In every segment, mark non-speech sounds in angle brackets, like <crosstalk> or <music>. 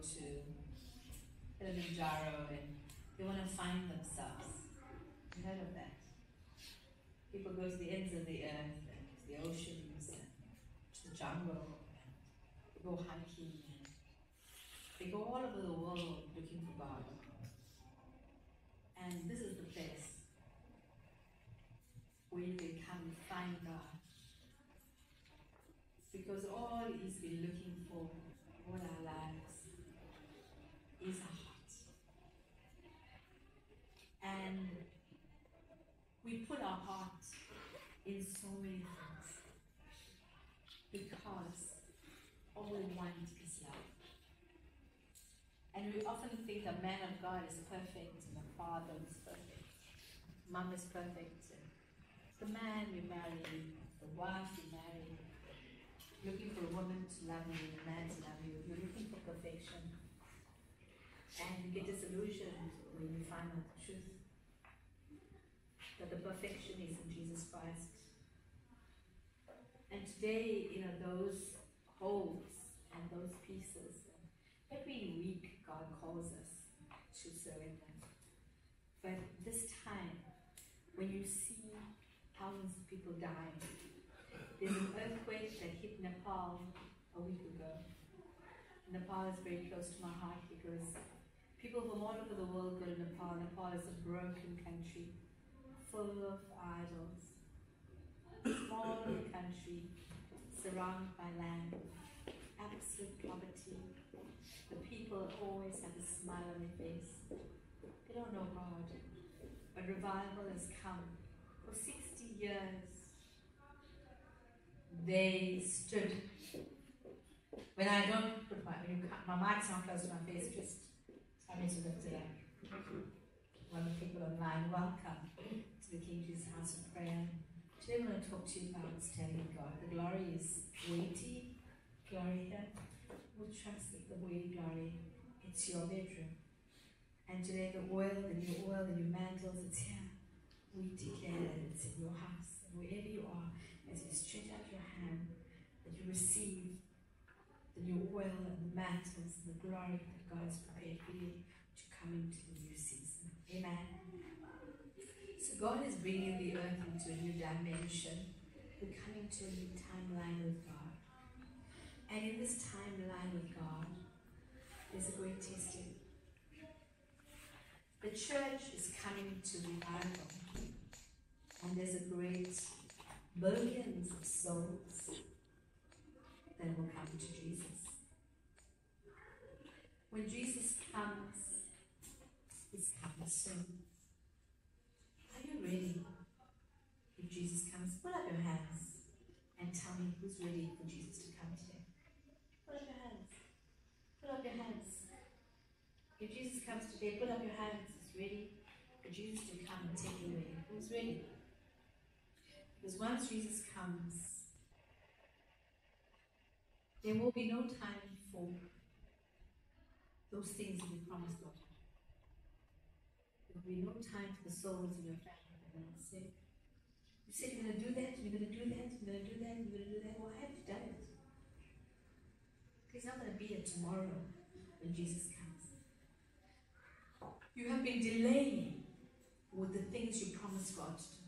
to Kilimanjaro and they want to find themselves. You heard of that? People go to the ends of the earth, and the oceans, and to the jungle, and go hiking. And they go all over the world looking for God. And this is the place where they can find God. Because all He's been looking And we put our heart in so many things because all we want is love. And we often think a man of God is perfect and a father is perfect, mom is perfect, the man you marry, the wife you marry, looking for a woman to love you, a man to love you, you're looking for perfection. And you get disillusioned when you find the truth that the perfection is in Jesus Christ. And today, you know, those holes and those pieces, every week God calls us to surrender. But this time, when you see thousands of people dying, there's an earthquake that hit Nepal a week ago. Nepal is very close to my heart because people from all over the world go to Nepal. Nepal is a broken country full of idols. Small country, surrounded by land, absolute poverty. The people always have a smile on their face. They don't know God. But revival has come. For 60 years, they stood. When I don't put my, when you, my mic's not close to my face, just tell me to lift it up. One people online, welcome to Jesus House of Prayer. Today I want to talk to you about standing God. The glory is weighty, glory here. We trust that the weighty glory, it's your bedroom. And today the oil, the new oil, the new mantles, it's here. We declare that it's in your house. And wherever you are, as you stretch out your hand, that you receive the new oil and the mantles and the glory that God has prepared for you to come into the new season. Amen. God is bringing the earth into a new dimension. We're coming to a new timeline with God. And in this timeline with God, there's a great testing. The church is coming to revival. And there's a great billions of souls that will come to Jesus. When Jesus comes, he's coming soon. You ready? If Jesus comes, put up your hands and tell me who's ready for Jesus to come today. Put up your hands. Put up your hands. If Jesus comes today, put up your hands. Who's ready for Jesus to come and take you away? Who's ready? Because once Jesus comes, there will be no time for those things that we promised God. There will be no time for the souls in your family that are not saved. You said you're going to do that, you're going to do that, you're going to do that, you're going to do that. Well, have you done it? It's not going to be here tomorrow when Jesus comes. You have been delaying with the things you promised God to do.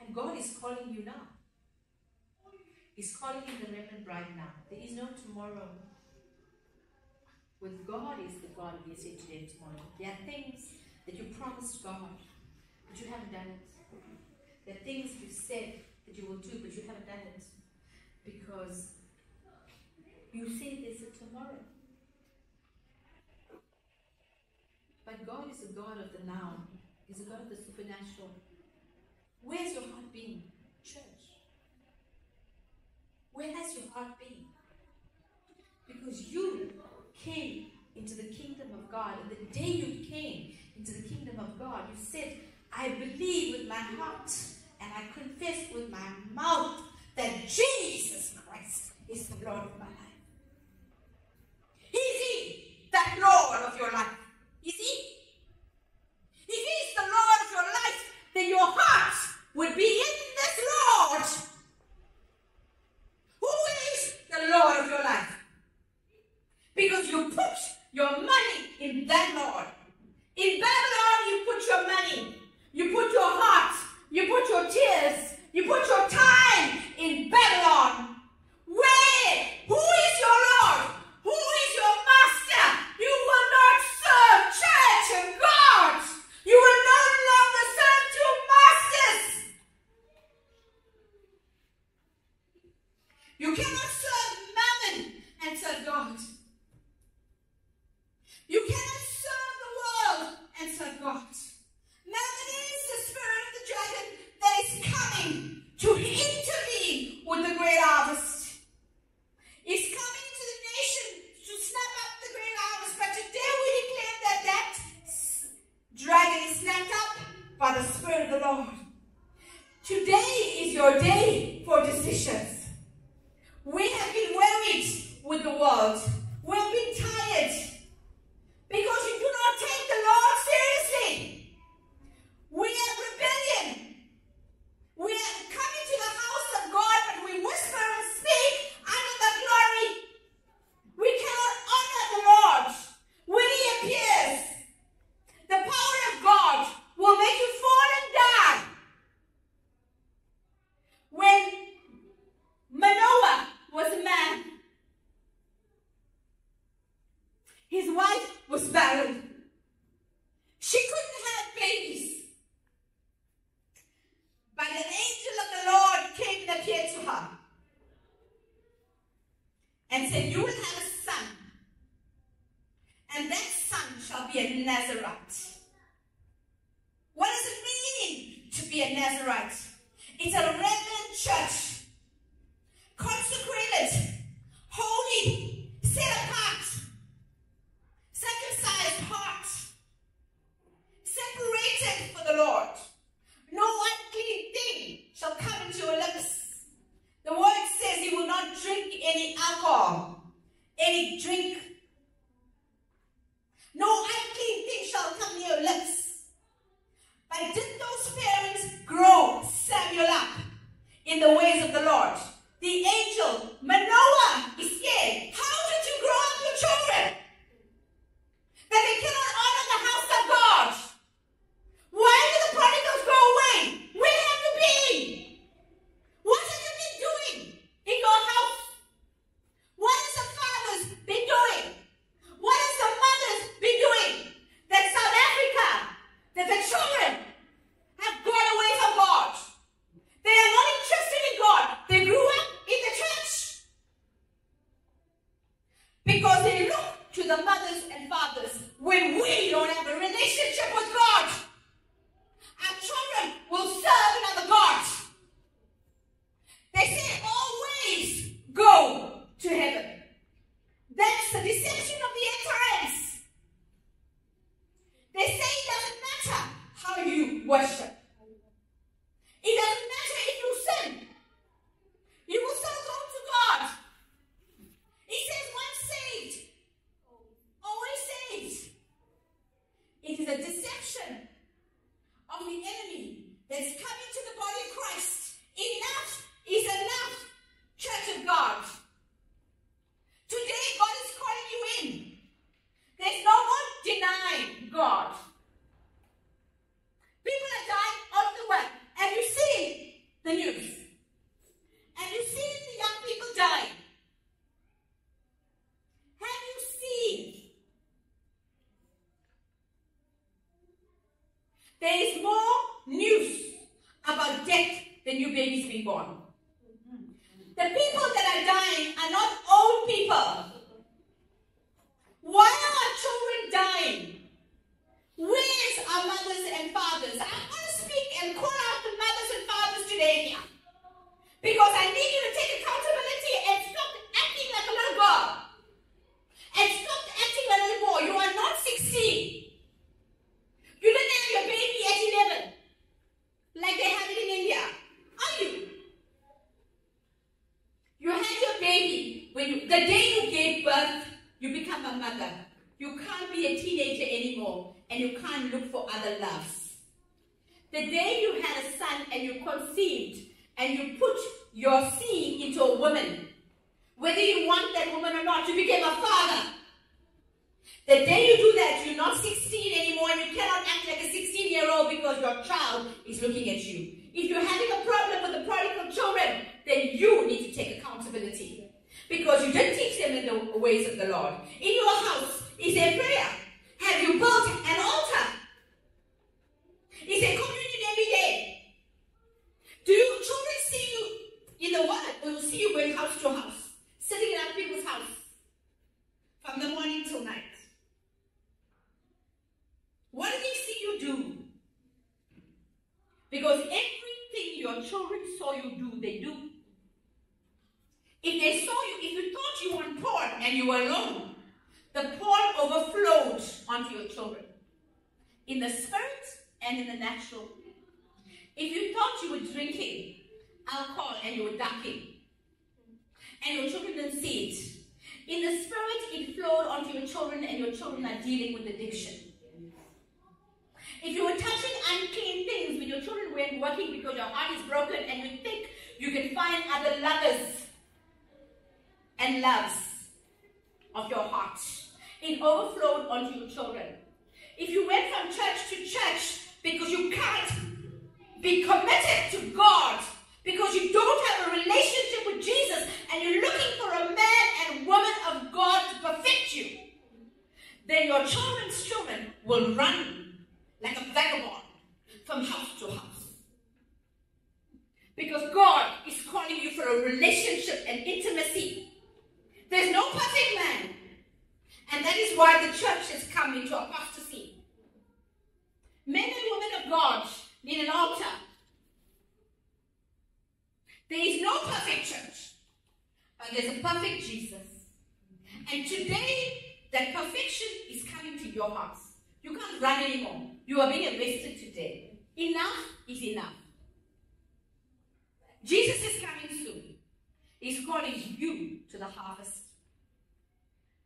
And God is calling you now. He's calling you the remnant right now. There is no tomorrow. With God is the God of yesterday, today, and tomorrow. There are things that you promised God, but you haven't done it. Are things you said that you will do, but you haven't done it. Because you say there's a tomorrow. But God is a God of the now. He's a God of the supernatural. Where's your heart been? Church. Where has your heart been? Because you came into the kingdom of God, and the day you came into the kingdom of God, you said, I believe with my heart and I confess with my mouth that Jesus Christ is the Lord of my life. Is He that Lord of your life? Is He? If He's the Lord of your life, then your heart would be in this Lord. Who is the Lord of your life? Because you put your money in that Lord. In Babylon, you put your money. You put your heart, you put your tears, you put your time in Babylon. Where? Who is your Lord? Who is your master? You will not serve church and God. You will no longer serve two masters. You cannot serve mammon and serve God. You cannot by the Spirit of the Lord. Today is your day for decisions. We have been worried with the world. We have been This. same you do, they do. If they saw you, if you thought you were poor and you were alone, the porn overflowed onto your children. In the spirit and in the natural. If you thought you were drinking alcohol and you were ducking, and your children didn't see it, in the spirit it flowed onto your children and your children are dealing with addiction. If you were touching unclean things when your children weren't working because your heart is broken and you think you can find other lovers and loves of your heart, it overflowed onto your children. If you went from church to church because you can't be committed to God, because you don't have a relationship with Jesus, and you're looking for a man and woman of God to perfect you, then your children's children will run like a vagabond from house to house. Because God is calling you for a relationship and intimacy. There's no perfect man. And that is why the church has come into apostasy. Men and women of God need an altar. There is no perfect church, but there's a perfect Jesus. And today, that perfection is coming to your house. You can't run anymore. You are being arrested today. Enough is enough. Jesus is coming soon. He's calling you to the harvest.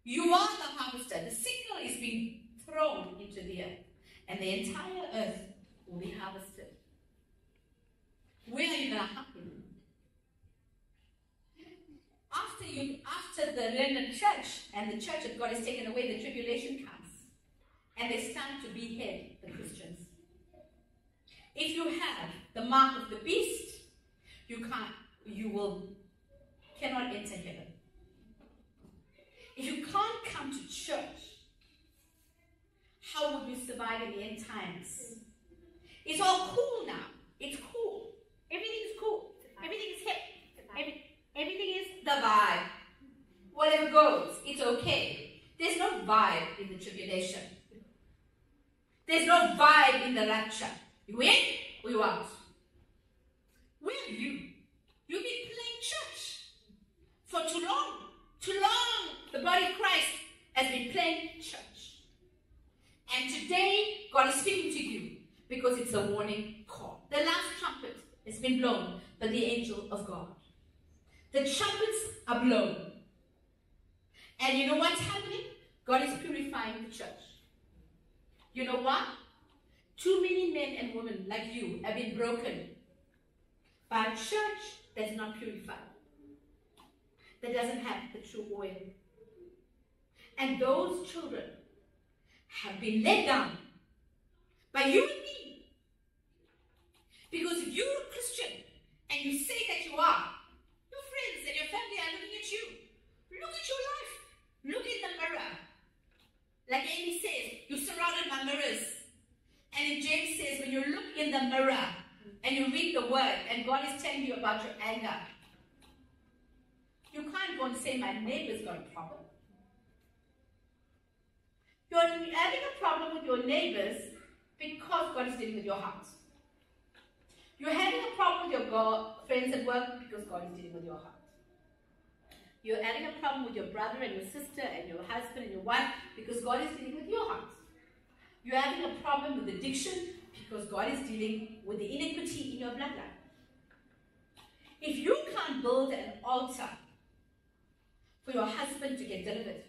You are the harvester. The signal is being thrown into the earth, and the entire earth will be harvested. You going to happen? After you, after the remnant church and the church of God is taken away, the tribulation comes, and they stand to behead the Christians. If you have the mark of the beast, you can't, you will cannot enter heaven. If you can't come to church, how would you survive in the end times? It's all cool now. It's cool. Everything is cool. Everything is hip. Every, everything is the vibe. Whatever goes, it's okay. There's no vibe in the tribulation. There's no vibe in the rapture. You in or you out? Where are you? You've been playing church for too long. Too long, the body of Christ has been playing church. And today, God is speaking to you because it's a warning call. The last trumpet has been blown by the angel of God. The trumpets are blown. And you know what's happening? God is purifying the church. You know what? Too many men and women like you have been broken by a church that's not purified, that doesn't have the true oil. And those children have been let down by you and me. Because if you're a Christian and you say that you are, your friends and your family are looking at you. Look at your life. Look in the mirror. Like Amy says, you're surrounded by mirrors. And in James says, when you look in the mirror and you read the word and God is telling you about your anger, you can't go and say, my neighbor's got a problem. You're having a problem with your neighbors because God is dealing with your heart. You're having a problem with your God, friends at work because God is dealing with your heart. You're having a problem with your brother and your sister and your husband and your wife because God is dealing with your heart. You're having a problem with addiction because God is dealing with the iniquity in your bloodline. If you can't build an altar for your husband to get delivered,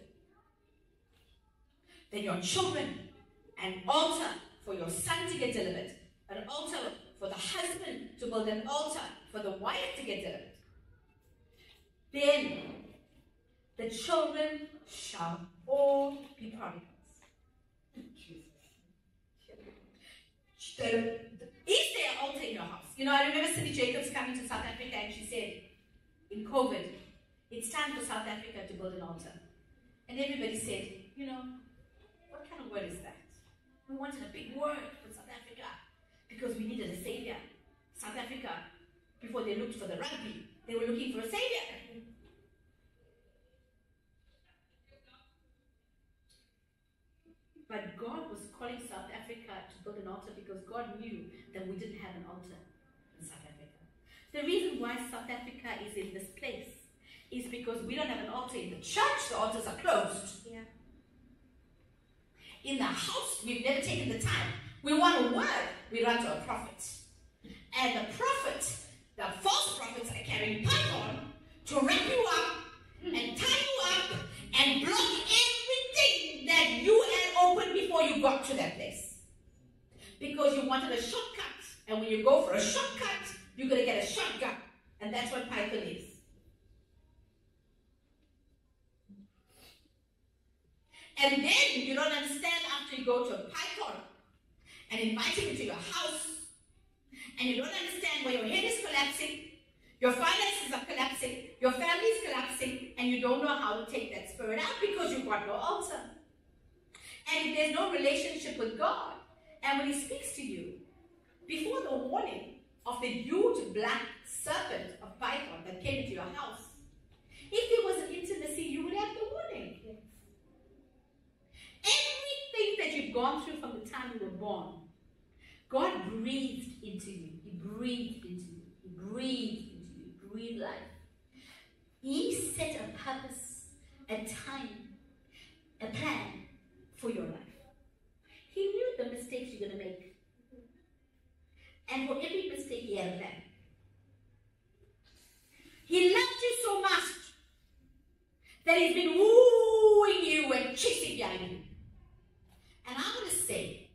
then your children, an altar for your son to get delivered, an altar for the husband to build an altar for the wife to get delivered. Then the children shall all be prodigals. Jesus. The, the, is there an altar in your house? You know, I remember Cindy Jacobs coming to South Africa and she said, in COVID, it's time for South Africa to build an altar. And everybody said, you know, what kind of word is that? We wanted a big word for South Africa because we needed a savior. South Africa, before they looked for the rugby, they were looking for a savior. But God was calling South Africa to build an altar because God knew that we didn't have an altar in South Africa. The reason why South Africa is in this place is because we don't have an altar in the church, the altars are closed. Yeah. In the house, we've never taken the time. We want a word, we run to a prophet. And the prophet, the false prophets are carrying python to wrap you up and tie you up and block everything that you had opened before you got to that place. Because you wanted a shortcut. And when you go for a shortcut, you're going to get a shotgun. And that's what python is. And then you don't understand after you go to a python and invite him into your house, and you don't understand where your head is collapsing, your finances are collapsing, your family is collapsing, and you don't know how to take that spirit out because you've got no altar. And if there's no relationship with God, and when He speaks to you, before the warning of the huge black serpent of Python that came into your house, if there was an intimacy, you would have the warning. Everything that you've gone through from the time you were born, God breathed into you. He breathed into you. He breathed breathed life. He set a purpose, a time, a plan for your life. He knew the mistakes you're going to make. And for every mistake, he had a plan. He loved you so much that he's been wooing you and chasing behind you. And I'm going to say,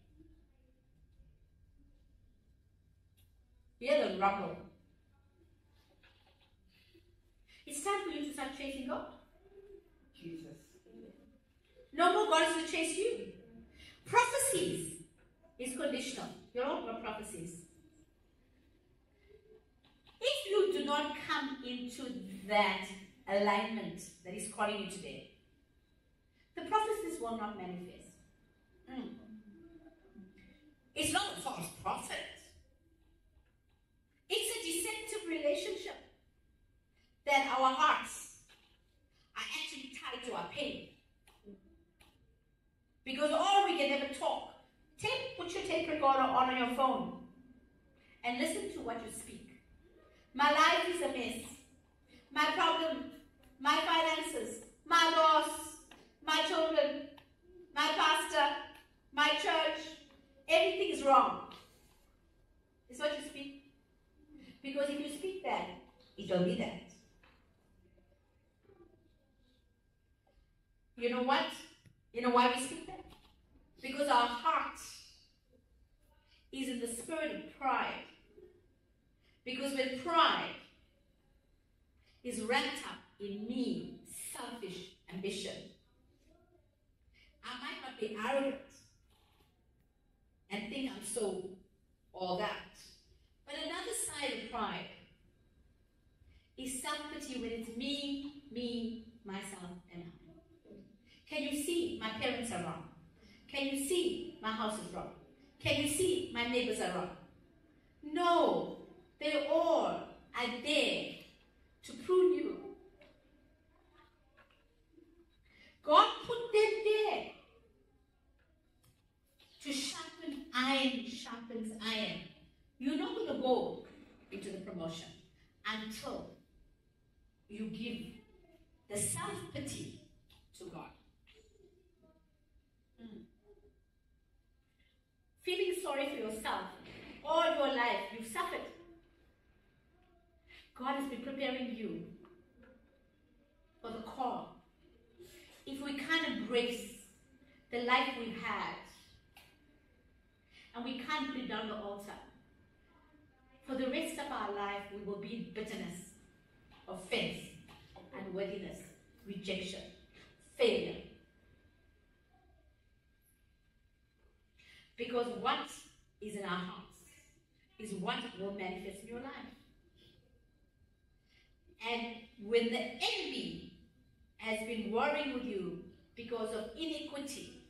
hear the rumble. It's time for you to start chasing God. Jesus. No more God is to chase you. Prophecies is conditional. You're all about prophecies. If you do not come into that alignment that is calling you today, the prophecies will not manifest. Mm. It's not a false prophet. It's a deceptive relationship that our hearts are actually tied to our pain. Because all we can ever talk. Take, put your tape recorder on, on your phone and listen to what you speak. My life is a mess. My problem, my finances, my boss, my children, my pastor, my church, everything is wrong. It's what you speak. Because if you speak that, it will be that. You know what? You know why we speak that? Because our heart is in the spirit of pride. Because when pride is wrapped up in me, selfish ambition, I might not be arrogant and think I'm so all that. But another side of pride is self pity when it's me, me, myself, and I. Can you see my parents are wrong? Can you see my house is wrong? Can you see my neighbors are wrong? No, they all are there to prune you. God put them there to sharpen iron sharpens iron. You're not going to go into the promotion until you give the self pity to God. Mm. Feeling sorry for yourself all your life, you've suffered. God has been preparing you for the call. If we can't embrace the life we've had, and we can't put it down the altar, for the rest of our life we will be in bitterness, offense, unworthiness, rejection, failure. Because what is in our hearts, is what will manifest in your life. And when the enemy has been warring with you because of iniquity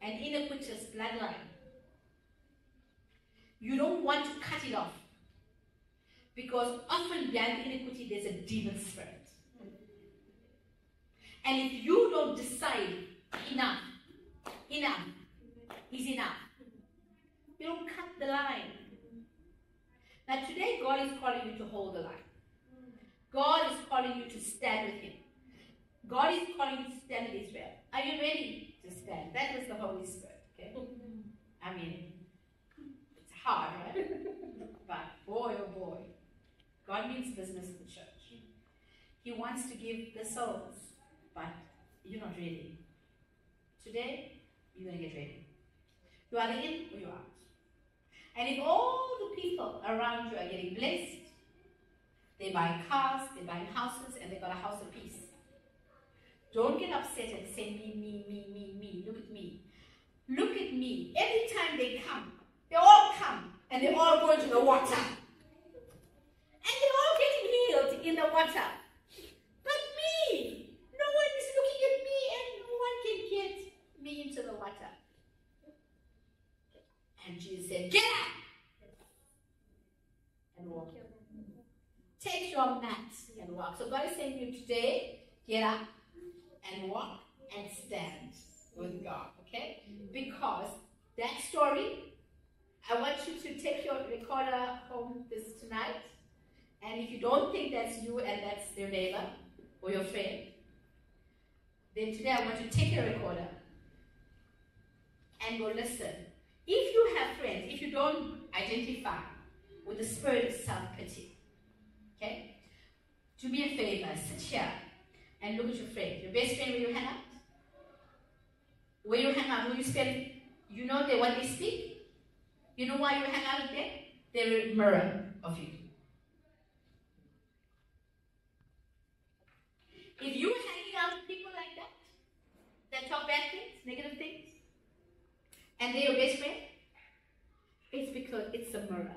and iniquitous bloodline, you don't want to cut it off. Because often behind iniquity there's a demon spirit. And if you don't decide enough, enough is enough, you don't cut the line. Now today God is calling you to hold the line. God is calling you to stand with Him. God is calling you to stand with Israel. Are you ready to stand? That was the Holy Spirit. Okay. I mean, it's hard, right? <laughs> but boy, oh boy, God means business in the church. He wants to give the souls, but you're not ready. Today, you're going to get ready. You are in or you are out. And if all the people around you are getting blessed, they buy cars, they buy houses, and they got a house of peace. Don't get upset and say, me, me, me, me, me. Look at me. Look at me. Every time they come, they all come and they all go into the water. And they're all getting healed in the water. But me, no one is looking at me and no one can get me into the water. And Jesus said, Get up and walk. Take your mat and walk. So God is saying to you today, get up and walk and stand with God. Okay? Because that story, I want you to take your recorder home this tonight and if you don't think that's you and that's your neighbor or your friend, then today I want you to take your recorder and go listen. If you have friends, if you don't identify with the spirit of self-pity, okay, do me a favor, sit here and look at your friend. Your best friend where you hang out? Where you hang out, where you spend, you know that when they speak, you know why you hang out with them? They're a mirror of you. If you're hanging out with people like that, that talk bad things, negative things, and they're your best friend, it's because it's a mirror.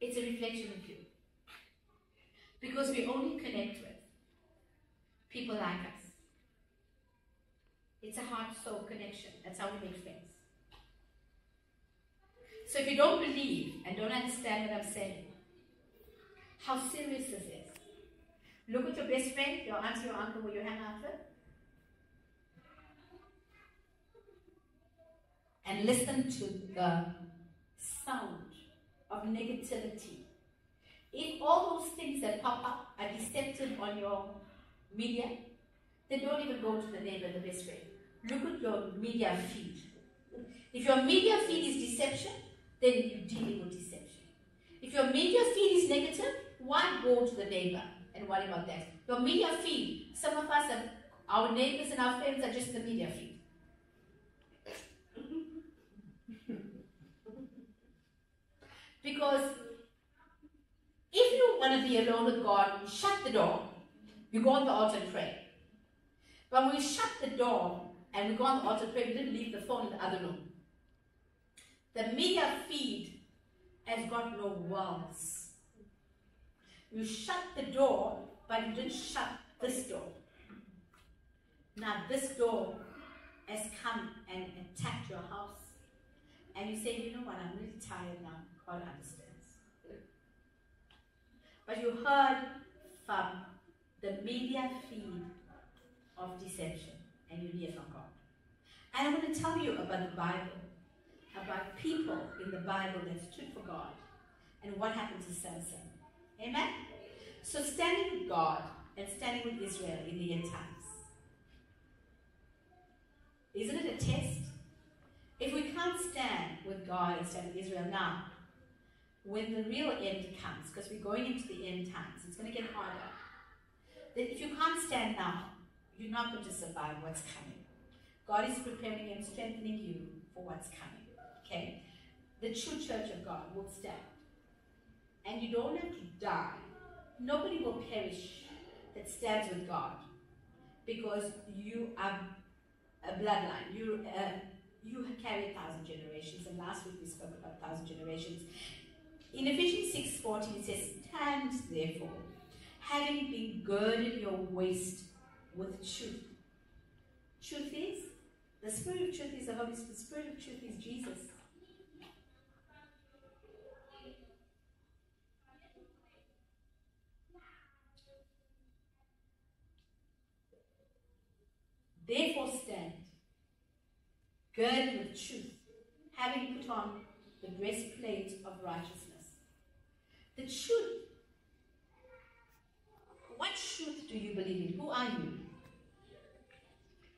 It's a reflection of you. Because we only connect with people like us. It's a heart soul connection. That's how we make friends. So if you don't believe and don't understand what I'm saying, how serious this is, Look at your best friend, your auntie your uncle who you hang out with. And listen to the sound of negativity. If all those things that pop up are deceptive on your media, then don't even go to the neighbor, the best way. Look at your media feed. If your media feed is deception, then you're dealing with deception. If your media feed is negative, why go to the neighbor? and worry about that. Your media feed. Some of us, have, our neighbors and our friends are just the media feed. Because if you want to be alone with God, you shut the door. You go on the altar and pray. But when we shut the door and we go on the altar and pray, we didn't leave the phone in the other room. The media feed has got no walls. You shut the door, but you didn't shut this door. Now this door has come and attacked your house. And you say, you know what, I'm really tired now. God understands. But you heard from the media feed of deception and you hear from God. And I'm going to tell you about the Bible, about people in the Bible that stood for God and what happened to Samson. Amen? So standing with God and standing with Israel in the end times. Isn't it a test? If we can't stand with God and stand with Israel now, when the real end comes, because we're going into the end times, it's going to get harder. That if you can't stand now, you're not going to survive what's coming. God is preparing and strengthening you for what's coming. Okay? The true church of God will stand. And you don't have to die. Nobody will perish that stands with God because you are a bloodline. You, uh, you carry a thousand generations. And last week we spoke about thousand generations. In Ephesians 6:14 it says, Stand therefore, having been girded your waist with truth. Truth is the spirit of truth is the Holy Spirit. The spirit of truth is Jesus. Therefore stand, girded with truth, having put on the breastplate of righteousness. The truth. What truth do you believe in? Who are you?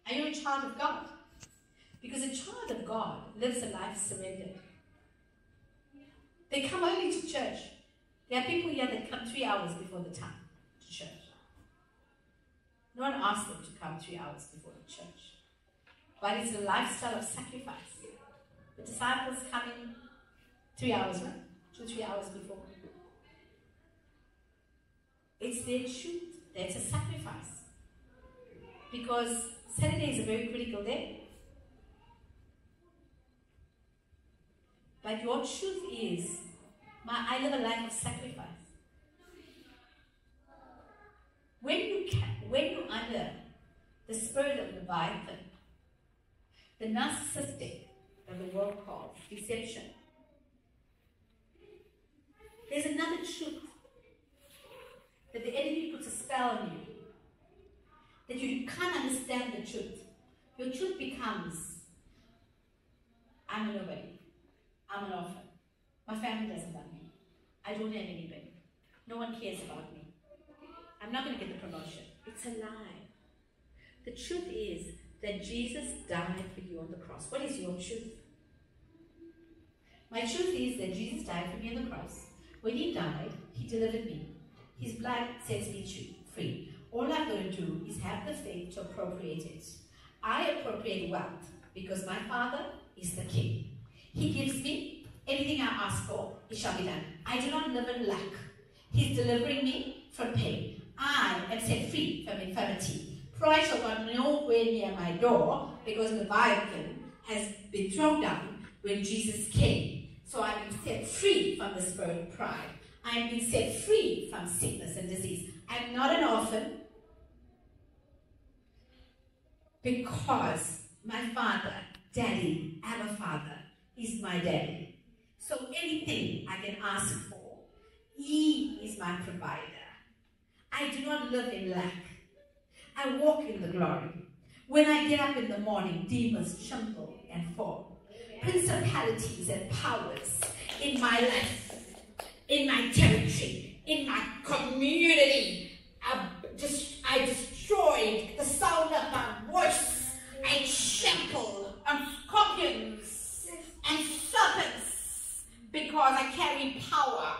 Are you a child of God? Because a child of God lives a life surrendered. They come only to church. There are people here that come three hours before the time to church. No one asked them to come three hours before the church. But it's a lifestyle of sacrifice. The disciples come in three hours, right? Two, three hours before. It's their truth. That's a sacrifice. Because Saturday is a very critical day. But your truth is, my, I live a life of sacrifice. When you can, when you under the spirit of the Leviathan, the narcissistic that the world calls deception, there's another truth that the enemy puts a spell on you. That you can't understand the truth. Your truth becomes I'm a nobody. I'm an orphan. My family doesn't love me. I don't have anybody. No one cares about me. I'm not going to get the promotion. It's a lie. The truth is that Jesus died for you on the cross. What is your truth? My truth is that Jesus died for me on the cross. When he died, he delivered me. His blood sets me free. All I've got to do is have the faith to appropriate it. I appropriate wealth because my Father is the King. He gives me anything I ask for, it shall be done. I do not live in lack. He's delivering me from pain. I am set free from infirmity. Pride shall come nowhere near my door because Leviathan has been thrown down when Jesus came. So I am set free from the spirit of pride. I am being set free from sickness and disease. I'm not an orphan because my father, daddy, Abba Father, is my daddy. So anything I can ask for, he is my provider. I do not live in lack. I walk in the glory. When I get up in the morning, demons tremble and fall. Principalities and powers in my life, in my territory, in my community, I, just, I destroyed the sound of my voice. I trample on scorpions and serpents because I carry power.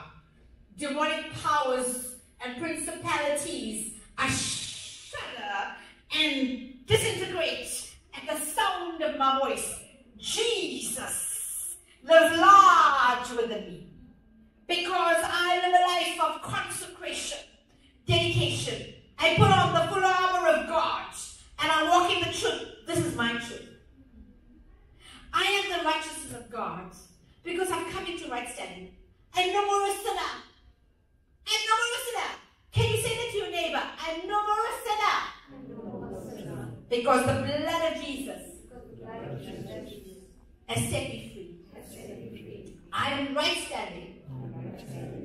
Demonic powers and principalities are shudder and disintegrate at the sound of my voice. Jesus lives large within me because I live a life of consecration, dedication. I put on the full armor of God and I walk in the truth. This is my truth. I am the righteousness of God because I've come into right standing. I'm no more a sinner. I'm no more a sinner. Can you say that to your neighbor? I'm no more a sinner. Because the blood of Jesus has set me free. I am right standing.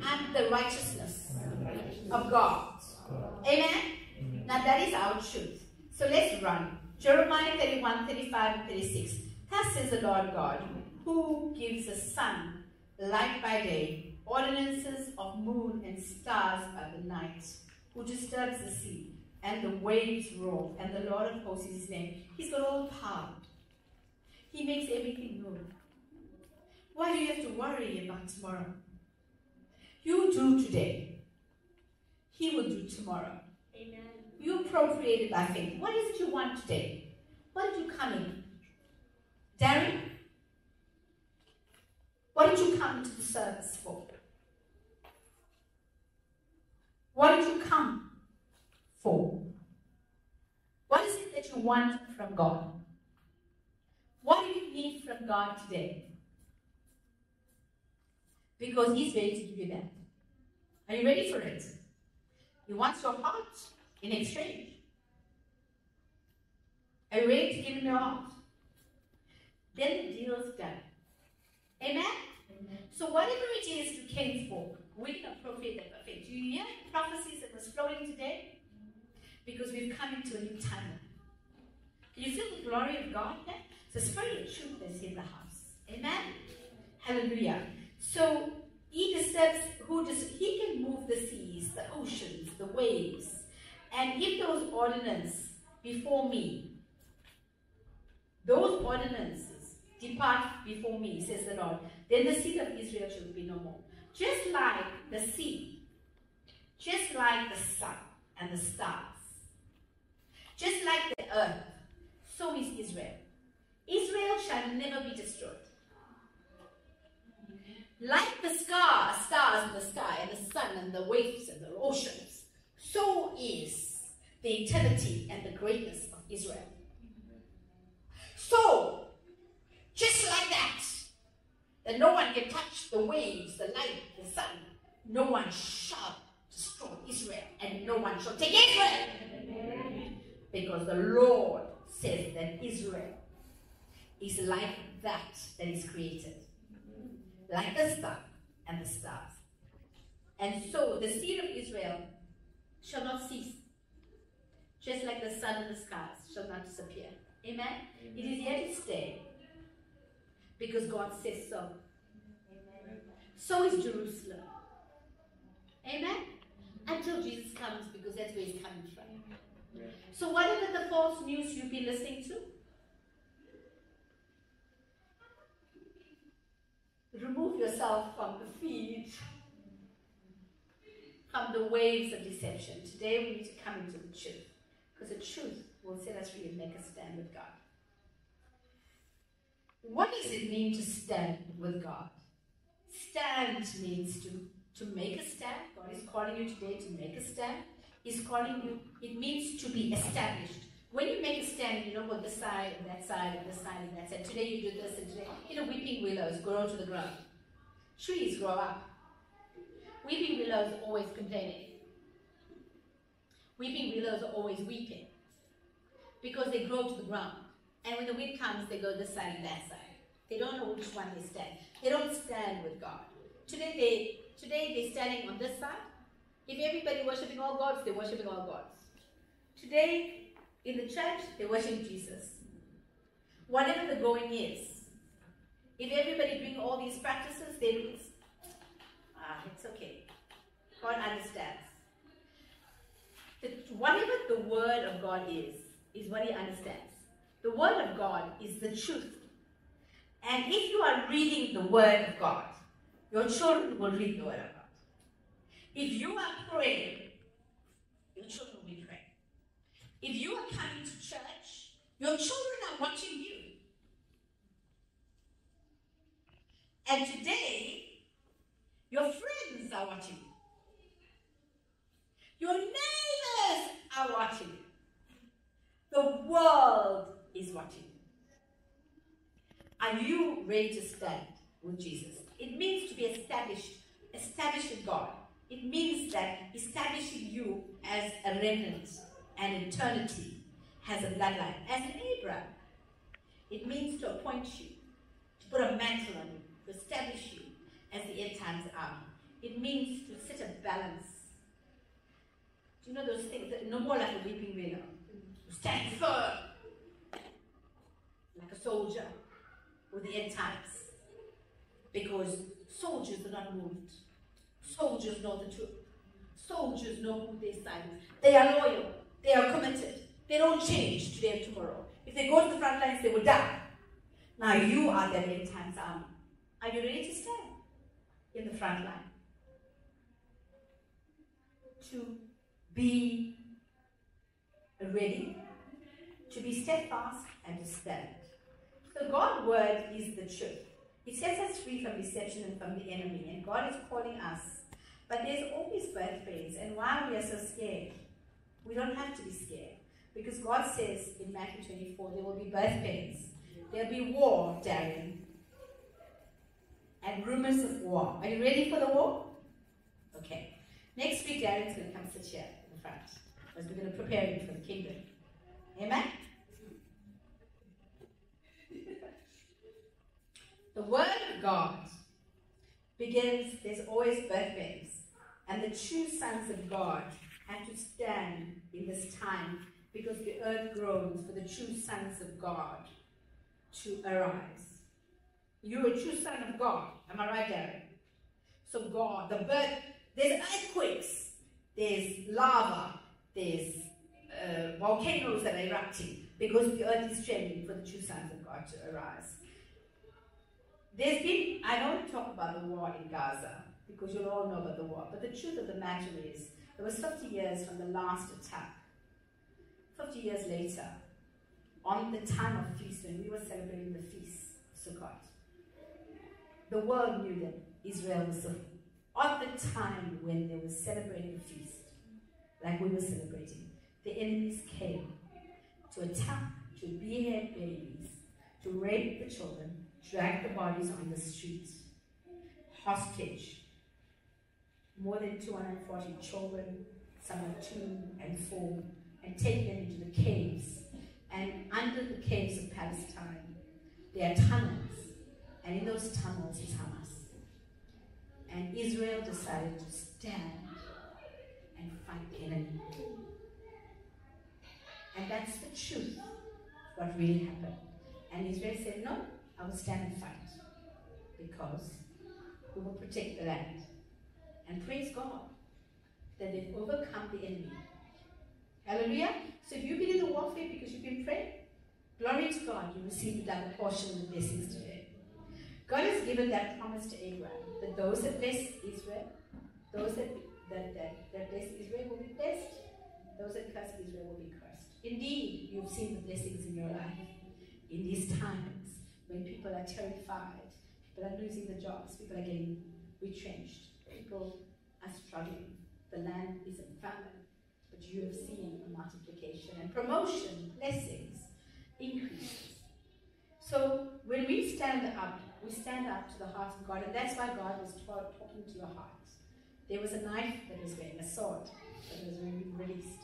I'm the righteousness of God. Amen? Now that is our truth. So let's run. Jeremiah 31, 35, and 36. Thus says the Lord God, who gives the sun light by day, ordinances of moon and stars by the night, who disturbs the sea, and the waves roar, and the Lord of hosts is his name. He's got all power. He makes everything new. Why do you have to worry about tomorrow? You do today. He will do tomorrow. Amen. You appropriated by faith. What is it you want today? What did you come in? Darren? What did you come to the service for? What did you come for? What is it that you want from God? What do you you need from God today? Because He's ready to give you that. Are you ready for it? He wants your heart in exchange. Are you ready to give Him your heart? Then the deal is done. Amen? Amen? So whatever it is you came for, we can appropriate that perfect. Do you hear the prophecies that was flowing today? Because we've come into a new time. Can you feel the glory of God there? The spirit of truth is in the house. Amen? Hallelujah. So he decides who does he can move the seas, the oceans, the waves, and if those ordinances before me, those ordinances depart before me, says the Lord, then the seed of Israel shall be no more. Just like the sea, just like the sun and the stars, just like the earth, so is Israel. Israel shall never be destroyed. Like the star, stars in the sky, and the sun, and the waves, and the oceans, so is the eternity and the greatness of Israel. So, just like that, that no one can touch the waves, the light, the sun, no one shall destroy Israel, and no one shall take Israel. Because the Lord says that Israel is like that that is created, like the sun and the stars. And so the seed of Israel shall not cease, just like the sun and the stars shall not disappear. Amen? Amen. It is here to stay because God says so. Amen. So is Jerusalem. Amen? Until Jesus comes because that's where he's coming from. So whatever the false news you've been listening to, remove yourself from the feed, from the waves of deception. Today we need to come into the truth, because the truth will set us free and make us stand with God. What does it mean to stand with God? Stand means to, to make a stand. God is calling you today to make a stand. He's calling you, it means to be established. When you make a stand, you know what this side and that side and this side and that side. Today you do this and today. You know, weeping willows grow to the ground. Trees grow up. Weeping willows are always complaining. Weeping willows are always weeping. Because they grow to the ground. And when the wind comes, they go this side and that side. They don't know which one they stand. They don't stand with God. Today they today they're standing on this side. If everybody worshiping all gods, they're worshiping all gods. Today in the church, they worship Jesus. Whatever the going is. If everybody bring all these practices, they do ah, it's okay. God understands. Whatever the word of God is, is what he understands. The Word of God is the truth. And if you are reading the Word of God, your children will read the Word of God. If you are praying, your children. If you are coming to church, your children are watching you. And today, your friends are watching you. Your neighbors are watching you. The world is watching. Are you ready to stand with Jesus? It means to be established, established with God. It means that establishing you as a remnant and eternity has a bloodline. As an Abraham, it means to appoint you, to put a mantle on you, to establish you as the end times army. It means to set a balance. Do you know those things that no more like a weeping willow? Stand firm like a soldier with the end times. Because soldiers are not moved. Soldiers know the truth. Soldiers know who they stand They are loyal. They are committed. They don't change today or tomorrow. If they go to the front lines, they will die. Now you are the end times army. Are you ready to stand in the front line? To be ready, to be steadfast, and to stand. So God's word is the truth. It sets us free from deception and from the enemy, and God is calling us. But there's always birth pains, and why we are so scared, we don't have to be scared. Because God says in Matthew 24, there will be birth pains. There'll be war, Darian. And rumors of war. Are you ready for the war? Okay. Next week, Darian's going to come sit here in the front. Because we're going to prepare you for the kingdom. Amen? the Word of God begins, there's always birth pains, And the true sons of God had to stand in this time because the earth groans for the true sons of God to arise. You're a true son of God. Am I right, Darren? So God, the birth, there's earthquakes, there's lava, there's uh, volcanoes that are erupting because the earth is trembling for the true sons of God to arise. There's been, I don't talk about the war in Gaza because you'll all know about the war, but the truth of the matter is it was 50 years from the last attack. 50 years later, on the time of feast, when we were celebrating the feast, of Sukkot, the world knew that Israel was suffering. At the time when they were celebrating the feast, like we were celebrating, the enemies came to attack, to behead babies, to rape the children, drag the bodies on the streets, hostage, more than 240 children, some are two and four, and take them into the caves. And under the caves of Palestine, there are tunnels, and in those tunnels is Hamas. And Israel decided to stand and fight the enemy. And that's the truth, what really happened. And Israel said, no, I will stand and fight because we will protect the land. And praise God that they've overcome the enemy. Hallelujah. So if you've been in the warfare because you've been praying, glory to God, you receive the double portion of the blessings today. God has given that promise to Abraham that those that bless Israel, those that, that, that, that bless Israel will be blessed, those that curse Israel will be cursed. Indeed, you've seen the blessings in your life in these times when people are terrified, people are losing their jobs, people are getting retrenched people are struggling. The land is in famine, but you have seen a multiplication and promotion, blessings, increases. So when we stand up, we stand up to the heart of God, and that's why God was talking to your heart. There was a knife that was going, a sword that was being released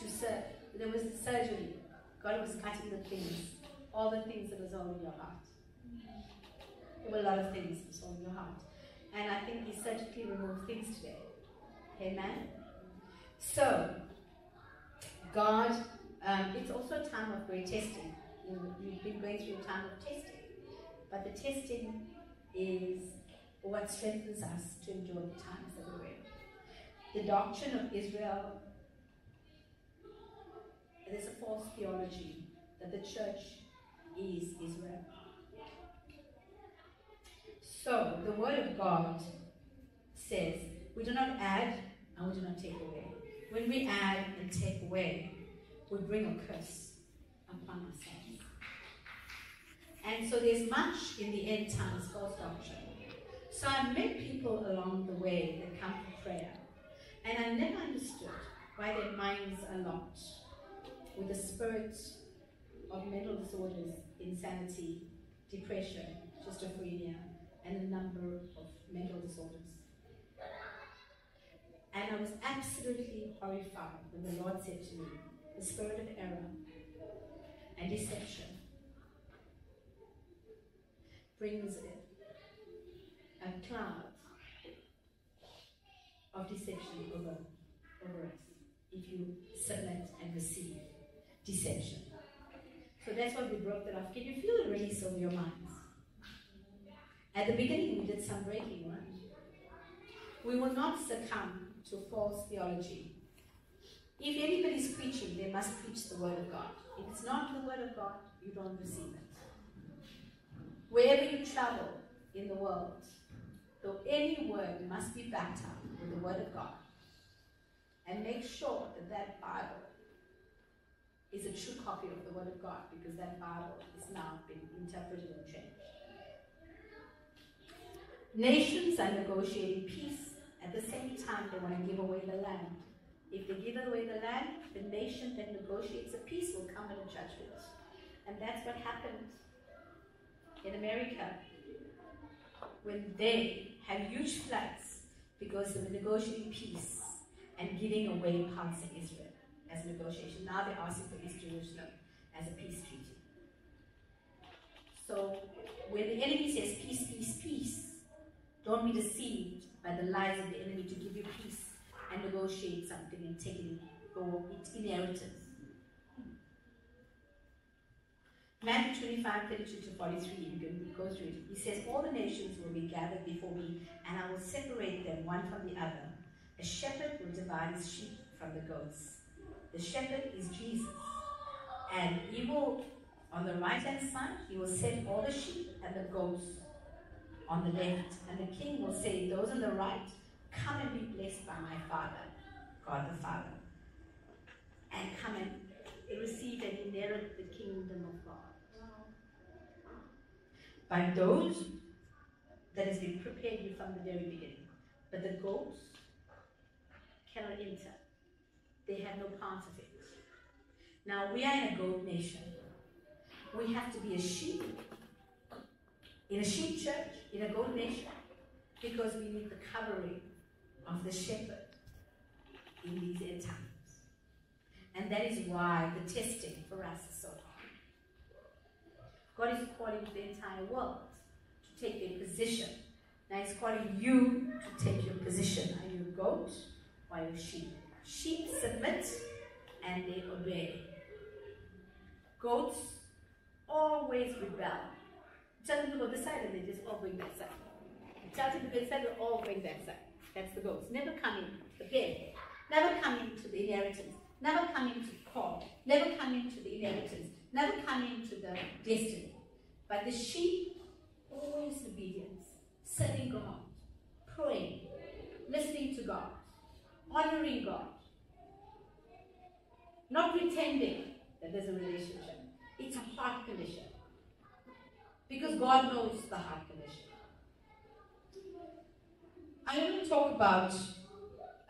to serve. There was surgery. God was cutting the things, all the things that was all in your heart. There were a lot of things that was all in your heart. And I think He surgically removed things today. Amen? So, God, um, it's also a time of great testing. You've been going through a time of testing. But the testing is what strengthens us to endure the times that we're in. The doctrine of Israel, there's a false theology that the church is Israel. So, the Word of God says, we do not add and we do not take away. When we add and take away, we bring a curse upon ourselves. And so there's much in the end times false doctrine. So I've met people along the way that come for prayer, and I never understood why their minds are locked with the spirit of mental disorders, insanity, depression, schizophrenia, and a number of mental disorders. And I was absolutely horrified when the Lord said to me, the spirit of error and deception brings a cloud of deception over, over us if you submit and receive deception. So that's why we broke that off. Can you feel the release of your minds? At the beginning, we did some breaking, right? We will not succumb to false theology. If anybody's preaching, they must preach the Word of God. If it's not the Word of God, you don't receive it. Wherever you travel in the world, though any word must be backed up with the Word of God. And make sure that that Bible is a true copy of the Word of God because that Bible is now been interpreted and changed. Nations are negotiating peace. At the same time, they want to give away the land. If they give away the land, the nation that negotiates a peace will come into judgment. And that's what happened in America, when they had huge floods because they were negotiating peace and giving away parts of Israel as a negotiation. Now they're asking for East Jerusalem as a peace treaty. So when the enemy says peace, peace, peace, don't be deceived by the lies of the enemy to give you peace and negotiate something and take it for its inheritance. Matthew 25, 32 to 43, you can go through it. He says, All the nations will be gathered before me, and I will separate them one from the other. A shepherd will divide his sheep from the goats. The shepherd is Jesus. And he will, on the right hand side, he will set all the sheep and the goats on the left. And the king will say, Those on the right, come and be blessed by my Father, God the Father. And come and receive and inherit the kingdom of God by those that has been prepared you from the very beginning. But the goats cannot enter. They have no part of it. Now we are in a goat nation. We have to be a sheep in a sheep church, in a goat nation, because we need the covering of the shepherd in these end times. And that is why the testing for us is so hard. God is calling the entire world to take their position. Now He's calling you to take your position. Are you a goat or are you a sheep? Sheep submit and they obey. Goats always rebel. Them to go this side and they just all going that side. Them to go this side, they all going that side. That's the goats. Never coming again. Never coming to the inheritance. Never coming to call. Never coming to the inheritance. Never coming to the destiny. But the sheep, always obedience, serving God, praying, listening to God, honoring God, not pretending that there's a relationship. It's a heart condition. Because God knows the heart condition. I want to talk about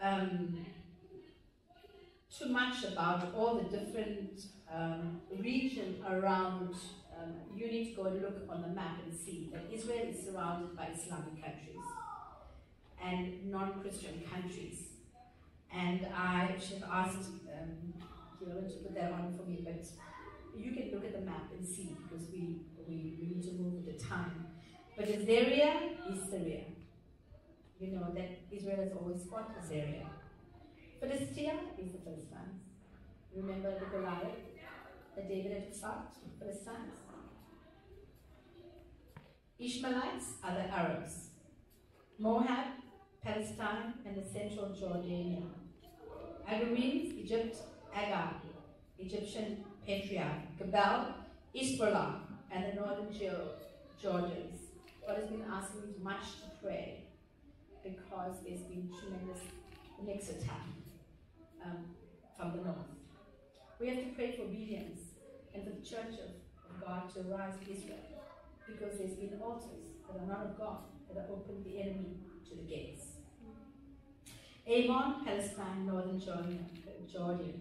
um, too much about all the different um, region around um, you need to go and look on the map and see that Israel is surrounded by Islamic countries and non-Christian countries. And I should have asked um, to put that on for me, but you can look at the map and see because we, we, we need to move with the time. But Assyria is Syria. You know that Israel has always fought Assyria. Philistia is the Philistines. Remember the Goliath that David had to fight, Philistines? Ishmaelites are the Arabs. Moab, Palestine, and the central Jordania. Agarenes, Egypt, Agar, Egyptian patriarch, Gebal, Ishbolah, and the northern Jordans. God has been asking me much to pray because there's been tremendous next attack um, from the north. We have to pray for obedience and for the church of, God to rise in Israel because there's been altars that are not of God that are open the enemy to the gates. Ammon, Palestine, northern Jordan, Jordan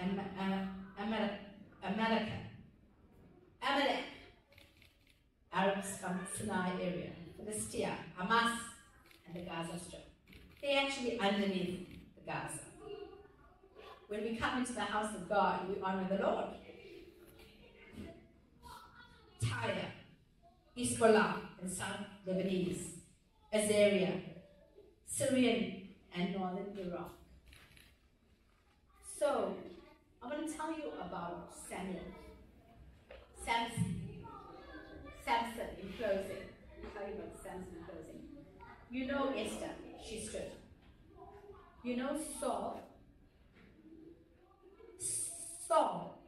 Am, uh, Amalek, Amalek, Amalek, Arabs from Sinai area, Philistia, Hamas, and the Gaza Strip. They're actually underneath the Gaza. When we come into the house of God, we honor the Lord. Tyre, Hezbollah and South Lebanese, Assyria, Syrian, and northern Iraq. So, I want to tell you about Samuel. Samson. Samson in closing. You about Samson in closing. You know Esther, she stood. You know Saul. Saul.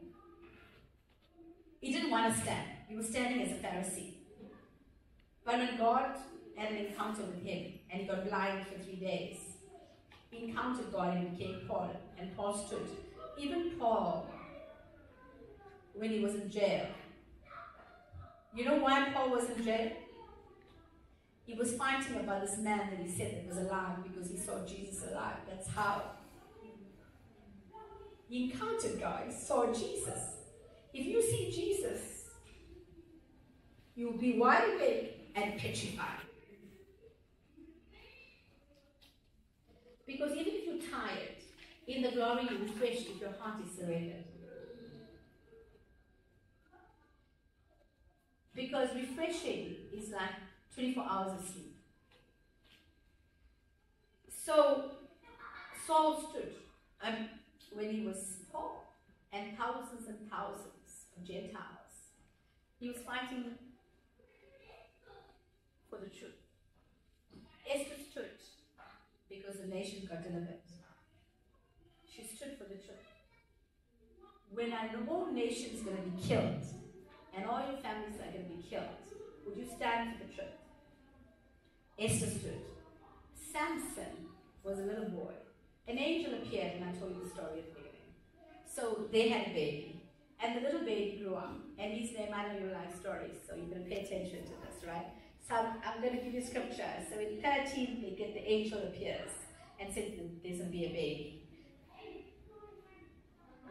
He didn't want to stand. He was standing as a Pharisee. But when God had an encounter with him and he got blind for three days, he encountered God and became Paul, and Paul stood. Even Paul, when he was in jail, you know why Paul was in jail? He was fighting about this man that he said that was alive because he saw Jesus alive. That's how. He encountered God, he saw Jesus. If you see Jesus, you You'll be wide awake and petrified. Because even if you're tired, in the glory you refresh if your heart is surrendered. Because refreshing is like 24 hours of sleep. So Saul stood when he was poor and thousands and thousands of Gentiles. He was fighting for the truth. Esther stood because the nations got delivered. She stood for the truth. When know all nations going to be killed and all your families are going to be killed, would you stand for the truth? Esther stood. Samson was a little boy. An angel appeared, and I told you the story at the beginning. So they had a baby, and the little baby grew up. And his name, I know you like stories, so you're going to pay attention to this, right? So I'm, I'm going to give you scripture. So in 13, they get the angel appears and says there's going to be a baby.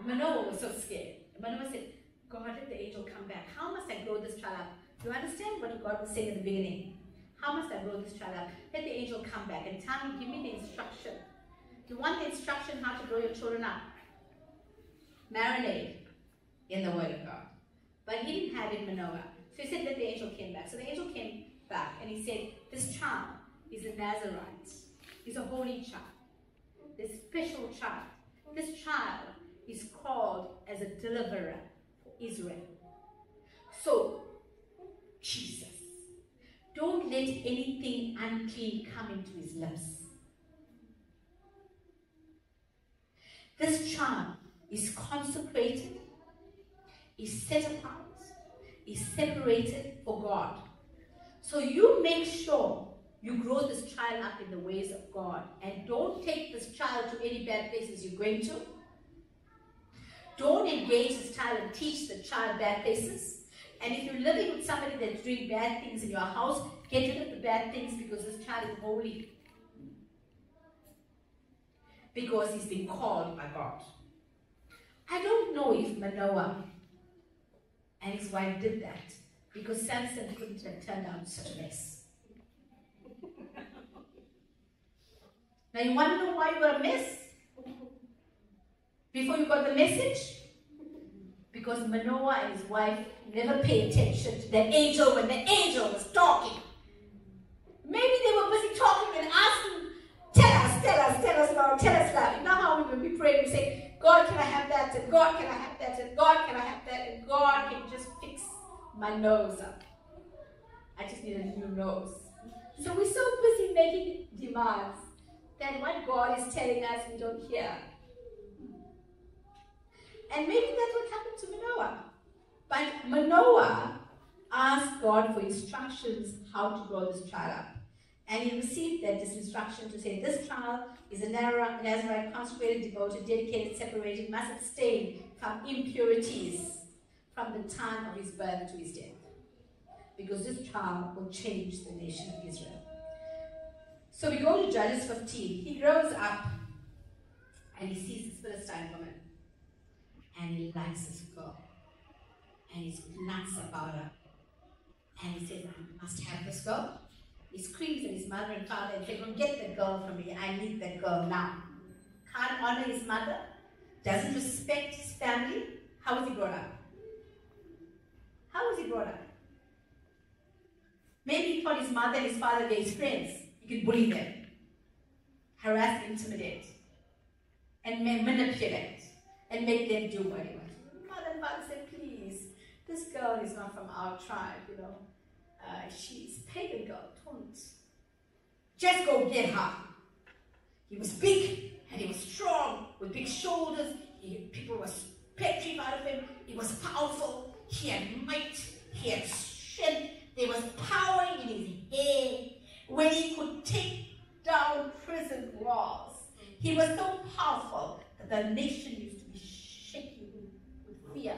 Manoah was so scared. Manoah said, God, let the angel come back. How must I grow this child up? Do you understand what God was saying in the beginning? How must I grow this child up? Let the angel come back and tell me, give me the instruction. You want the instruction how to grow your children up? Marinate in the Word of God. But he didn't have it in Manoah. So he said that the angel came back. So the angel came back and he said, This child is a Nazarite. He's a holy child. This special child. This child is called as a deliverer Israel. So, Jesus, don't let anything unclean come into his lips. This child is consecrated, is set apart, is separated for God. So you make sure you grow this child up in the ways of God and don't take this child to any bad places you're going to. Don't engage this child and teach the child bad places. And if you're living with somebody that's doing bad things in your house, get rid of the bad things because this child is holy. Because he's been called by God. I don't know if Manoah and his wife did that because Samson couldn't have turned out such a mess. now you want to know why you were a mess? Before you got the message? Because Manoah and his wife never paid attention to the angel when the angel was talking. Maybe they were busy talking and asking, tell us, tell us, tell us Lord, tell us now. You know how we when we pray, we say, God, can I have that? And God, can I have that? And God, can I have that? And God can just fix my nose up. I just need a new nose. So we're so busy making demands that what God is telling us we don't hear. And maybe that's what happened to Manoah. But Manoah asked God for instructions how to grow this child up. And he received that this instruction to say, This child is a Nazarite, consecrated, devoted, dedicated, separated, must abstain from impurities from the time of his birth to his death. Because this child will change the nation of Israel. So we go to Judges 15. He grows up and he sees this Philistine woman and he likes this girl. And he's nuts about her. And he says, I must have this girl. He screams at his mother and father and says, Go get the girl from me. I need that girl now. Can't honor his mother, doesn't respect his family. How was he brought up? How was he brought up? Maybe he thought his mother and his father were his friends. He could bully them, harass, intimidate, and manipulate and make them do what he wants. Mother father said, please, this girl is not from our tribe, you know. Uh, she's pagan girl, don't. Just go get her. He was big and he was strong with big shoulders. He, people were petrified of him. He was powerful. He had might. He had strength. There was power in his head when he could take down prison walls. He was so powerful that the nation used fear.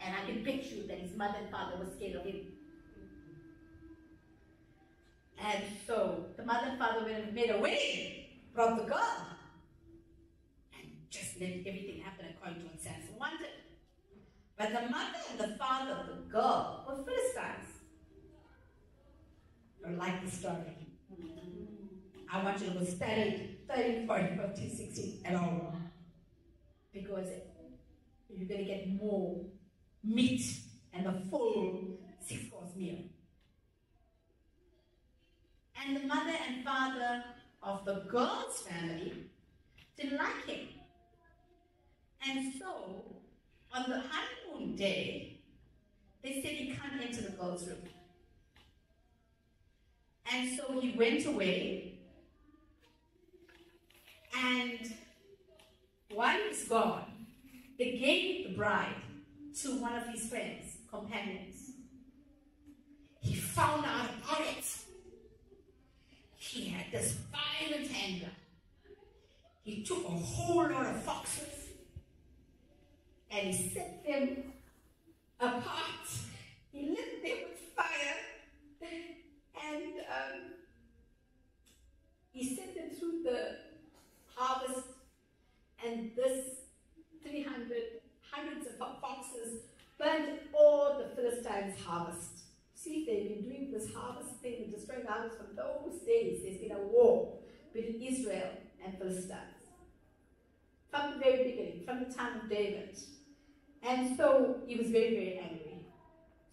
And I can picture that his mother and father were scared of him. And so the mother and father made a wedding, brought the girl, and just let everything happen according to what Samson wanted. But the mother and the father of the girl were Philistines. to like the story. I want you to go study 13, 14, 15, 16, and all. Because you're going to get more meat and a full six course meal. And the mother and father of the girl's family didn't like him. And so, on the honeymoon day, they said he can't enter the girl's room. And so he went away. And while he was gone, they gave the bride to one of his friends, companions. He found out about it. He had this violent anger. He took a whole lot of foxes and he set them apart. He lit them with fire and um, he sent them through the harvest and this 300, hundreds of foxes burned all the Philistines' harvest. See, they've been doing this harvest thing destroying the harvest from those days. There's been a war between Israel and Philistines. From the very beginning, from the time of David. And so he was very, very angry.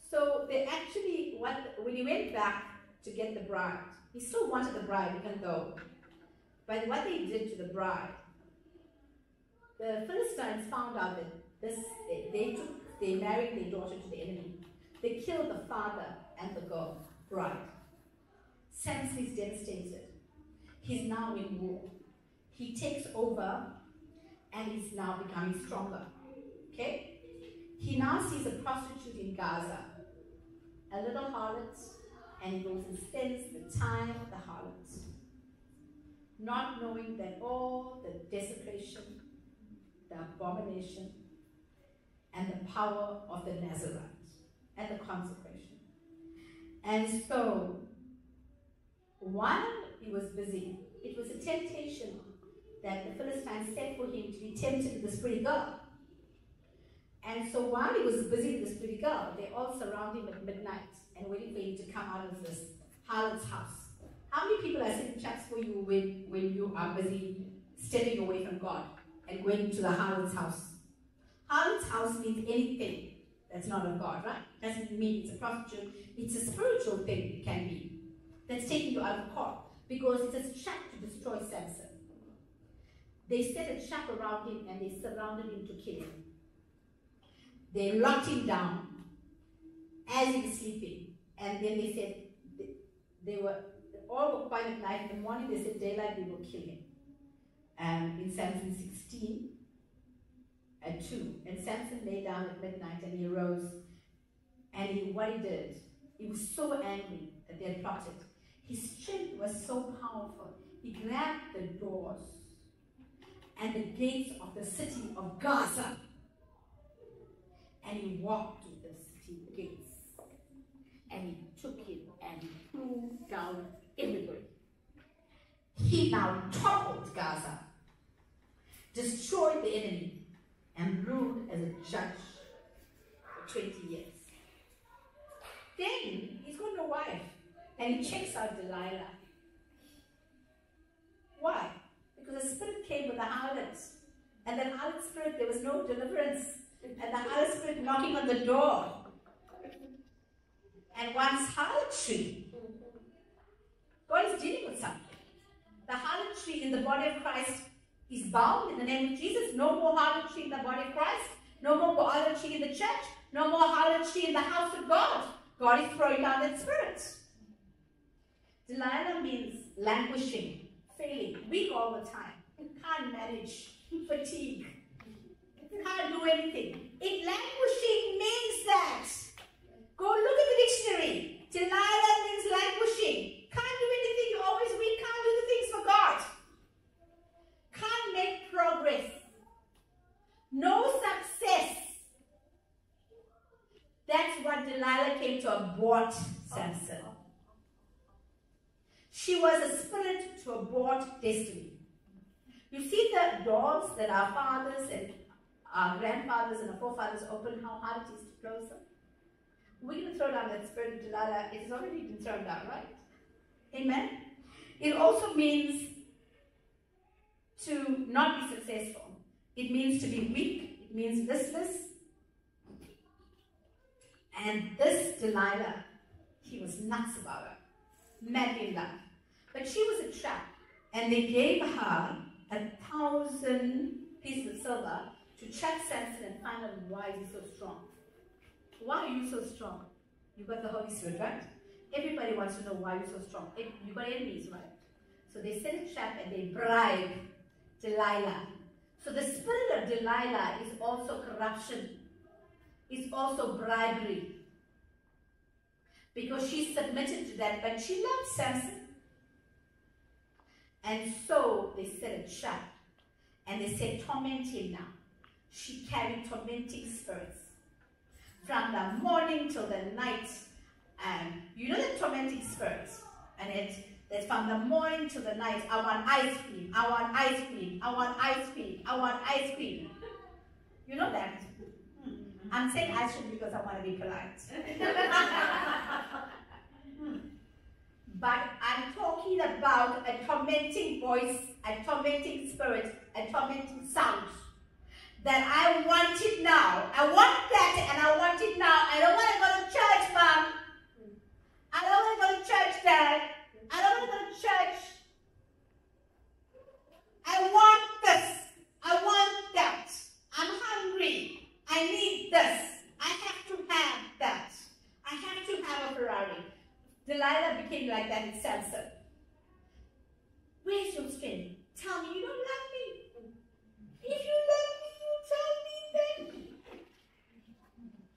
So they actually, when he went back to get the bride, he still wanted the bride even though. But what they did to the bride, the Philistines found out that this, they, they took, they married their daughter to the enemy. They killed the father and the girl, bride. Samson is devastated. He's now in war. He takes over and he's now becoming stronger. Okay? He now sees a prostitute in Gaza, a little harlot, and he goes and spends the time the harlot, not knowing that all the desecration, the abomination, and the power of the Nazarite and the consecration. And so, while he was busy, it was a temptation that the Philistines set for him to be tempted with this pretty girl. And so while he was busy with this pretty girl, they all surround him at midnight and waiting for him to come out of this harlot's house. How many people are setting traps for you when, when you are busy stepping away from God and going to the harlot's house? Harlot's house means anything that's not of God, right? Doesn't mean it's a prostitute. It's a spiritual thing, it can be. That's taking you out of court because it's a trap to destroy Samson. They set a trap around him and they surrounded him to kill him. They locked him down as he was sleeping. And then they said, they, they were, all were quiet at night. In the morning they said, daylight, we will kill him. And in Samson 16, at 2. And Samson lay down at midnight and he arose. And he, what he did, he was so angry that they had plotted. His strength was so powerful. He grabbed the doors and the gates of the city of Gaza. And he walked to the city gates. And he took it and he threw down everybody. He now toppled Gaza, destroyed the enemy, and ruled as a judge for 20 years. Then he's got no wife, and he checks out Delilah. Why? Because the spirit came with the harlot, and that harlot spirit, there was no deliverance, and the harlot spirit knocking on the door, and one's harlotry. God is dealing with something. The harlotry in the body of Christ is bound in the name of Jesus. No more harlotry in the body of Christ. No more harlotry in the church. No more harlotry in the house of God. God is throwing down that spirit. Delilah means languishing, failing, weak all the time. Can't manage, fatigue. Can't do anything. It languishing means that. Go look at the dictionary. Delilah means languishing. Can't do anything. You're always weak. Can't do the things for God can't make progress. No success. That's what Delilah came to abort Samson. She was a spirit to abort destiny. You see the doors that our fathers and our grandfathers and our forefathers opened, how hard it is to close them? We're going to throw down that spirit of Delilah. It has already been thrown down, right? Amen? It also means to not be successful. It means to be weak. It means listless. And this Delilah, he was nuts about her, madly in love. But she was a trap. And they gave her a thousand pieces of silver to check Samson and find out why he's so strong. Why are you so strong? You got the Holy Spirit, right? Everybody wants to know why you're so strong. You got enemies, right? So they set a trap and they bribe Delilah. So the spirit of Delilah is also corruption. It's also bribery. Because she submitted to that, but she loved Samson. And so they set a trap. And they said, torment him now. She carried tormenting spirits. From the morning till the night. And you know the tormenting spirits. And it that from the morning to the night, I want ice cream, I want ice cream, I want ice cream, I want ice cream. You know that? Hmm. I'm saying ice cream because I want to be polite. <laughs> Hmm. but I'm talking about a tormenting voice, a tormenting spirit, a tormenting sound. That I want it now. I want that and I want it now. I don't want to go to church, mom. I don't want to go to church, dad. I don't want to go to church. I want this. I want that. I'm hungry. I need this. I have to have that. I have to have a Ferrari. Delilah became like that in Samson. Where's your strength? Tell me you don't love me. If you love me, you tell me then.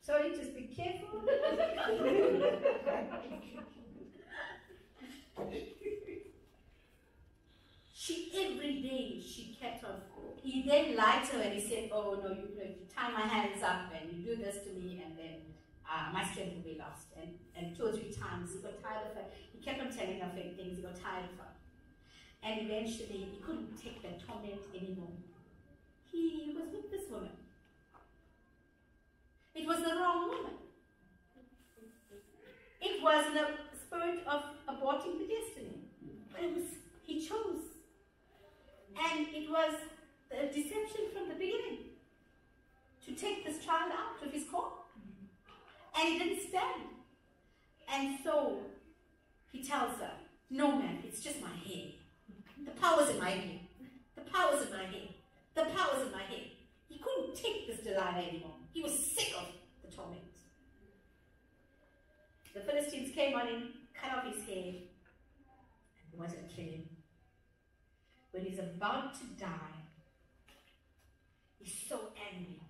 Sorry, just be careful. she every day she kept on. He then lied to her and he said, "Oh no, you, you tie my hands up and you do this to me, and then uh, my strength will be lost." And and two or three times he got tired of. He kept on telling her fake things. He got tired of her, and eventually he couldn't take the torment anymore. He was with this woman. It was the wrong woman. It was the spirit of aborting the destiny. But it was, he chose. And it was the deception from the beginning to take this child out of his call. And he didn't stand. And so he tells her, no man, it's just my head. The power's in my head. The power's in my head. The power's in my head. He couldn't take this Delilah anymore. He was sick of the torment. The Philistines came on him, cut off his head, and wanted to kill him. When he's about to die, he's so angry.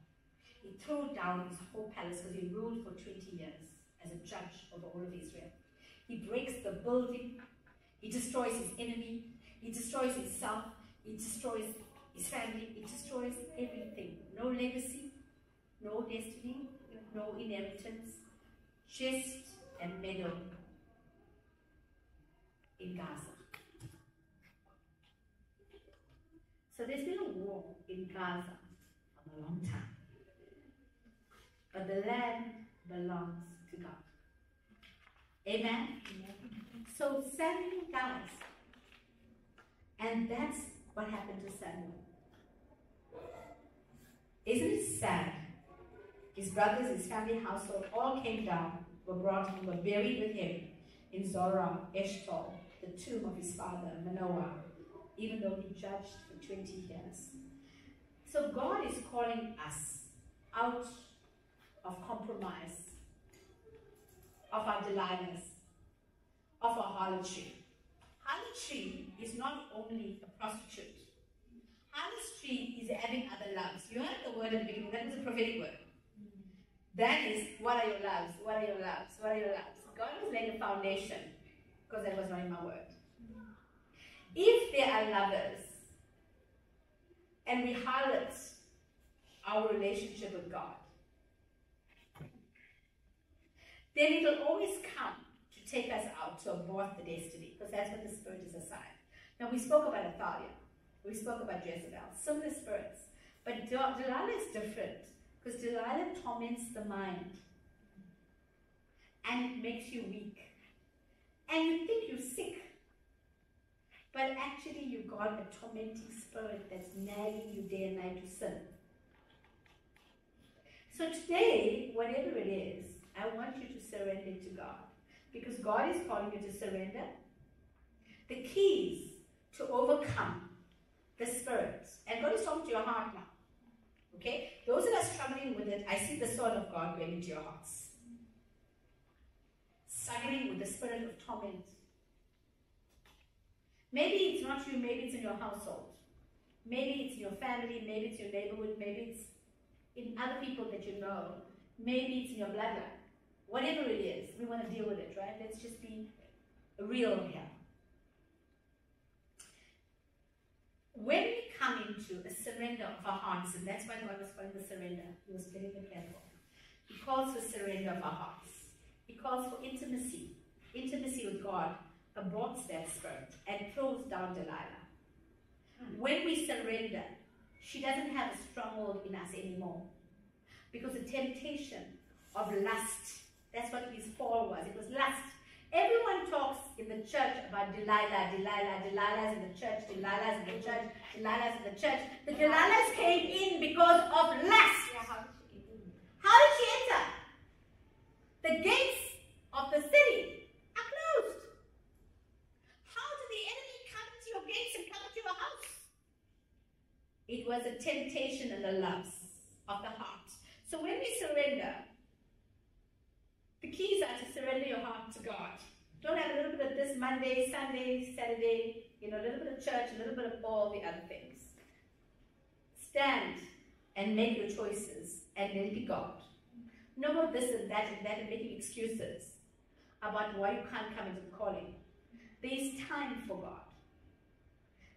He threw down his whole palace because he ruled for 20 years as a judge over all of Israel. He breaks the building. He destroys his enemy. He destroys himself. He destroys his family. He destroys everything. No legacy, no destiny, no inheritance, just a meadow in Gaza. So there's been a war in Gaza for a long time. But the land belongs to God. Amen? So Samuel dies. And that's what happened to Samuel. Isn't it sad? His brothers, his family, household all came down, were brought him, were buried with him in Zorah, Eshtaol, the tomb of his father, Manoah, even though he judged for 20 years. So God is calling us out of compromise, of our Delilahs, of our harlotry. Harlotry is not only a prostitute. Harlotry is having other loves. You heard the word at the beginning, that is a prophetic word. That is, what are your loves? What are your loves? What are your loves? God was laying a foundation because that was not in my word. If there are lovers and we harlot our relationship with God, then it will always come to take us out to abort the destiny because that's what the spirit is assigned. Now we spoke about Athaliah. We spoke about Jezebel. Similar spirits. But Delilah is different because Delilah torments the mind and makes you weak. And you think you're sick but actually you've got a tormenting spirit that's nagging you day and night to sin. So today, whatever it is, I want you to surrender to God. Because God is calling you to surrender. The keys to overcome the spirit. And God is talking to your heart now. Okay? Those that are struggling with it, I see the sword of God going into your hearts. Struggling with the spirit of torment. Maybe it's not you, maybe it's in your household. Maybe it's in your family, maybe it's your neighborhood, maybe it's in other people that you know. Maybe it's in your bloodline. Whatever it is, we want to deal with it, right? Let's just be real here. When we come into a surrender of our hearts, and that's why God was calling the surrender, He was getting the careful. He calls for surrender of our hearts. He calls for intimacy. Intimacy with God aborts that spirit and throws down Delilah. When we surrender, she doesn't have a stronghold in us anymore. Because the temptation of lust, that's what his fall was. It was lust. Everyone talks in the church about Delilah, Delilah, Delilah's in the church, Delilah's in the church, Delilah's in the church. The Delilahs came in because of lust. How did she enter? The gates of the city are closed. How did the enemy come into your gates and come into your house? It was a temptation and a lust of the heart. So when we surrender, the keys are to surrender your heart to God. Don't have a little Monday, Sunday, Saturday, you know, a little bit of church, a little bit of all the other things. Stand and make your choices and it be God. No more this and that and that and making excuses about why you can't come into the calling. There is time for God.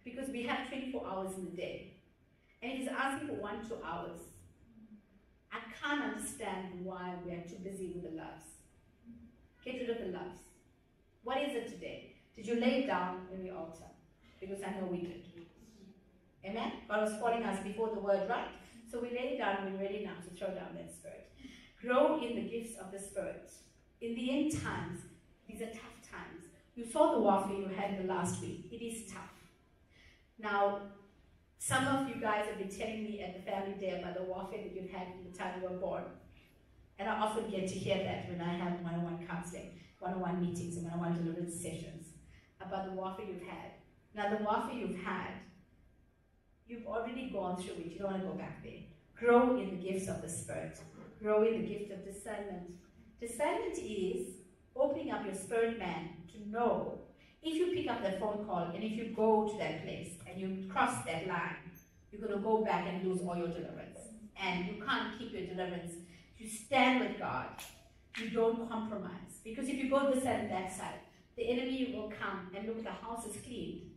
Because we have 24 hours in the day. And He's asking for one, two hours. I can't understand why we are too busy with the loves. Get rid of the loves. What is it today? Did you lay it down in the altar? Because I know we did. Amen? God was calling us before the word, right? So we lay it down, and we're ready now to throw down that spirit. Grow in the gifts of the Spirit. In the end times, these are tough times. You saw the warfare you had the last week. It is tough. Now, some of you guys have been telling me at the family day about the warfare that you've had from the time you were born. And I often get to hear that when I have one-on-one counseling, one-on-one meetings, and one-on-one deliverance sessions about the warfare you've had. Now, the warfare you've had, you've already gone through it. You don't want to go back there. Grow in the gifts of the Spirit Grow in the gift of discernment. Discernment is opening up your spirit man to know if you pick up that phone call and if you go to that place and you cross that line, you're going to go back and lose all your deliverance. And you can't keep your deliverance. You stand with God. You don't compromise. Because if you go this side and that side, the enemy will come and look, the house is clean.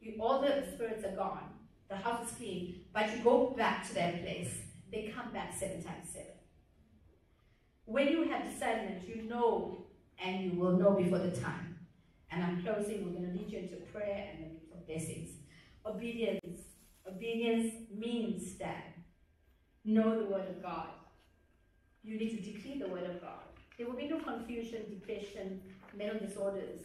You, all the spirits are gone. The house is clean. But you go back to that place. They come back seven times seven. When you have discernment, you know and you will know before the time. And I'm closing, we're going to lead you into prayer and blessings. Obedience. Obedience means that know the word of God. You need to declare the word of God. There will be no confusion, depression, mental disorders,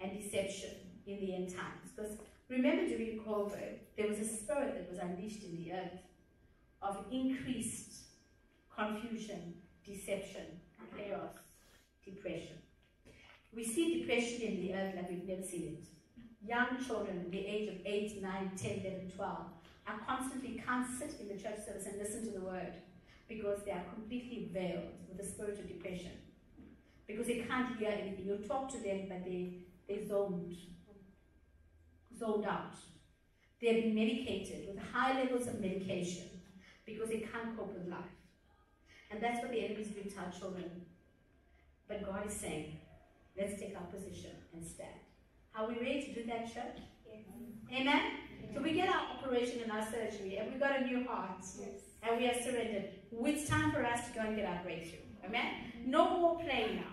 and deception in the end times. Because remember during COVID, there was a spirit that was unleashed in the earth of increased confusion, deception, chaos, depression. We see depression in the earth like we've never seen it. Young children, the age of 8, 9, 10, 11, 12, are constantly can't sit in the church service and listen to the word because they are completely veiled with the spirit of depression. Because they can't hear anything. You talk to them, but they, they zoned, zoned out. They have been medicated with high levels of medication because they can't cope with life. And that's what the enemy is doing to our children. But God is saying, let's take our position and stand. Are we ready to do that, church? Yes. Amen? So we get our operation and our surgery, and we got a new heart. Yes. And we are surrendered. It's time for us to go and get our breakthrough. Amen? No more playing now.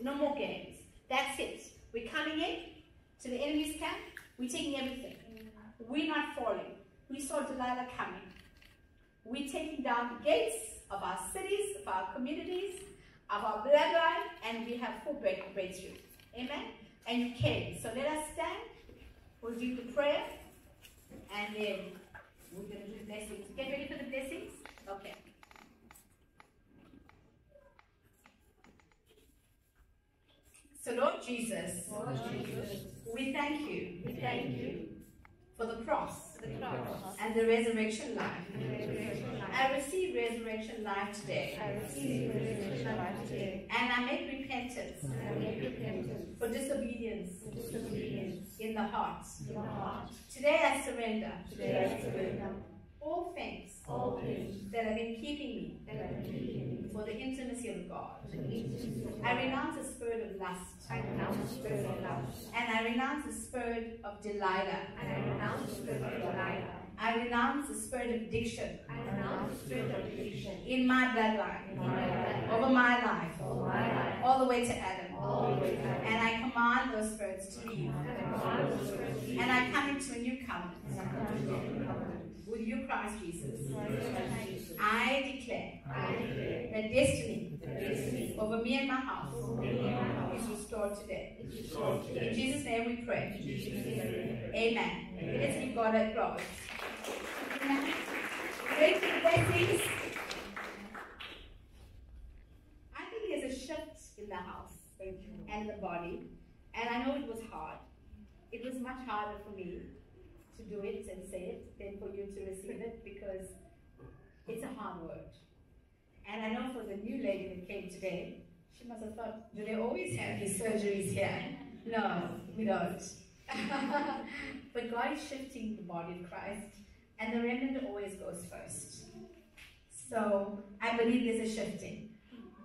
No more games. That's it. We're coming in to the enemy's camp. We're taking everything. We're not falling. We saw Delilah coming. We're taking down the gates of our cities, of our communities, of our bloodline, and we have full break breakthrough. Amen? And you came. So let us stand We'll do the prayer, and then we're going to do the blessings. Get ready for the blessings? Okay. So, Lord Jesus, Lord Jesus, we thank you we thank you for the cross for the cross and the resurrection life. the resurrection life. I receive resurrection life today, I receive resurrection life today, and I make repentance I make repentance for disobedience for disobedience in the heart. in the heart. Today I surrender Today I surrender all things all things that have been keeping me that have been keeping me for the intimacy of God. from the intimacy of I renounce the spirit of lust, I renounce the spirit of lust, and I renounce the spirit of Delilah. and I renounce the spirit of Delilah. I renounce the spirit of addiction. I renounce the spirit of addiction. In my bloodline, in over my life, all my life, all the way to Adam. all the way to And I command those spirits to leave. And I command the spirit to leave. And I come into a new covenant And I come into a new covenant. with you, Christ Jesus. I declare I declare that destiny that destiny over me and my house over me and my house is restored today. In. Jesus' name we pray. In Jesus' name we pray. Amen. Let's give God applause. Amen. Great blessings. I think there's a shift in the house and the body. And I know it was hard. It was much harder for me to do it and say it than for you to receive it because it's a hard word. And I know for the new lady that came today, she must have thought, do they always have these surgeries here? No, we don't. <laughs> but God is shifting the body of Christ, and the remnant always goes first. So I believe there's a shifting.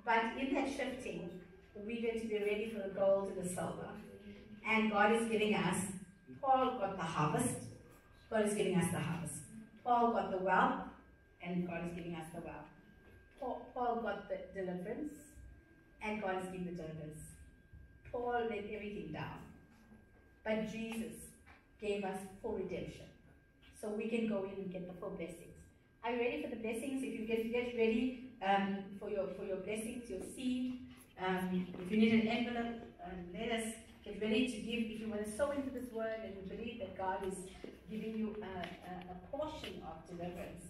But in that shifting, we're going to be ready for the gold and the silver. And God is giving us, Paul got the harvest, God is giving us the harvest. Paul got the wealth, and God is giving us the wealth. Paul, Paul got the deliverance, and God is giving the deliverance. Paul laid everything down. But Jesus gave us full redemption. So we can go in and get the full blessings. Are you ready for the blessings? If you get, get ready um, for, your, for your blessings, your seed, um, if you need an envelope, um, let us get ready to give. If you want to sow into this word and believe that God is giving you a, a, a portion of deliverance,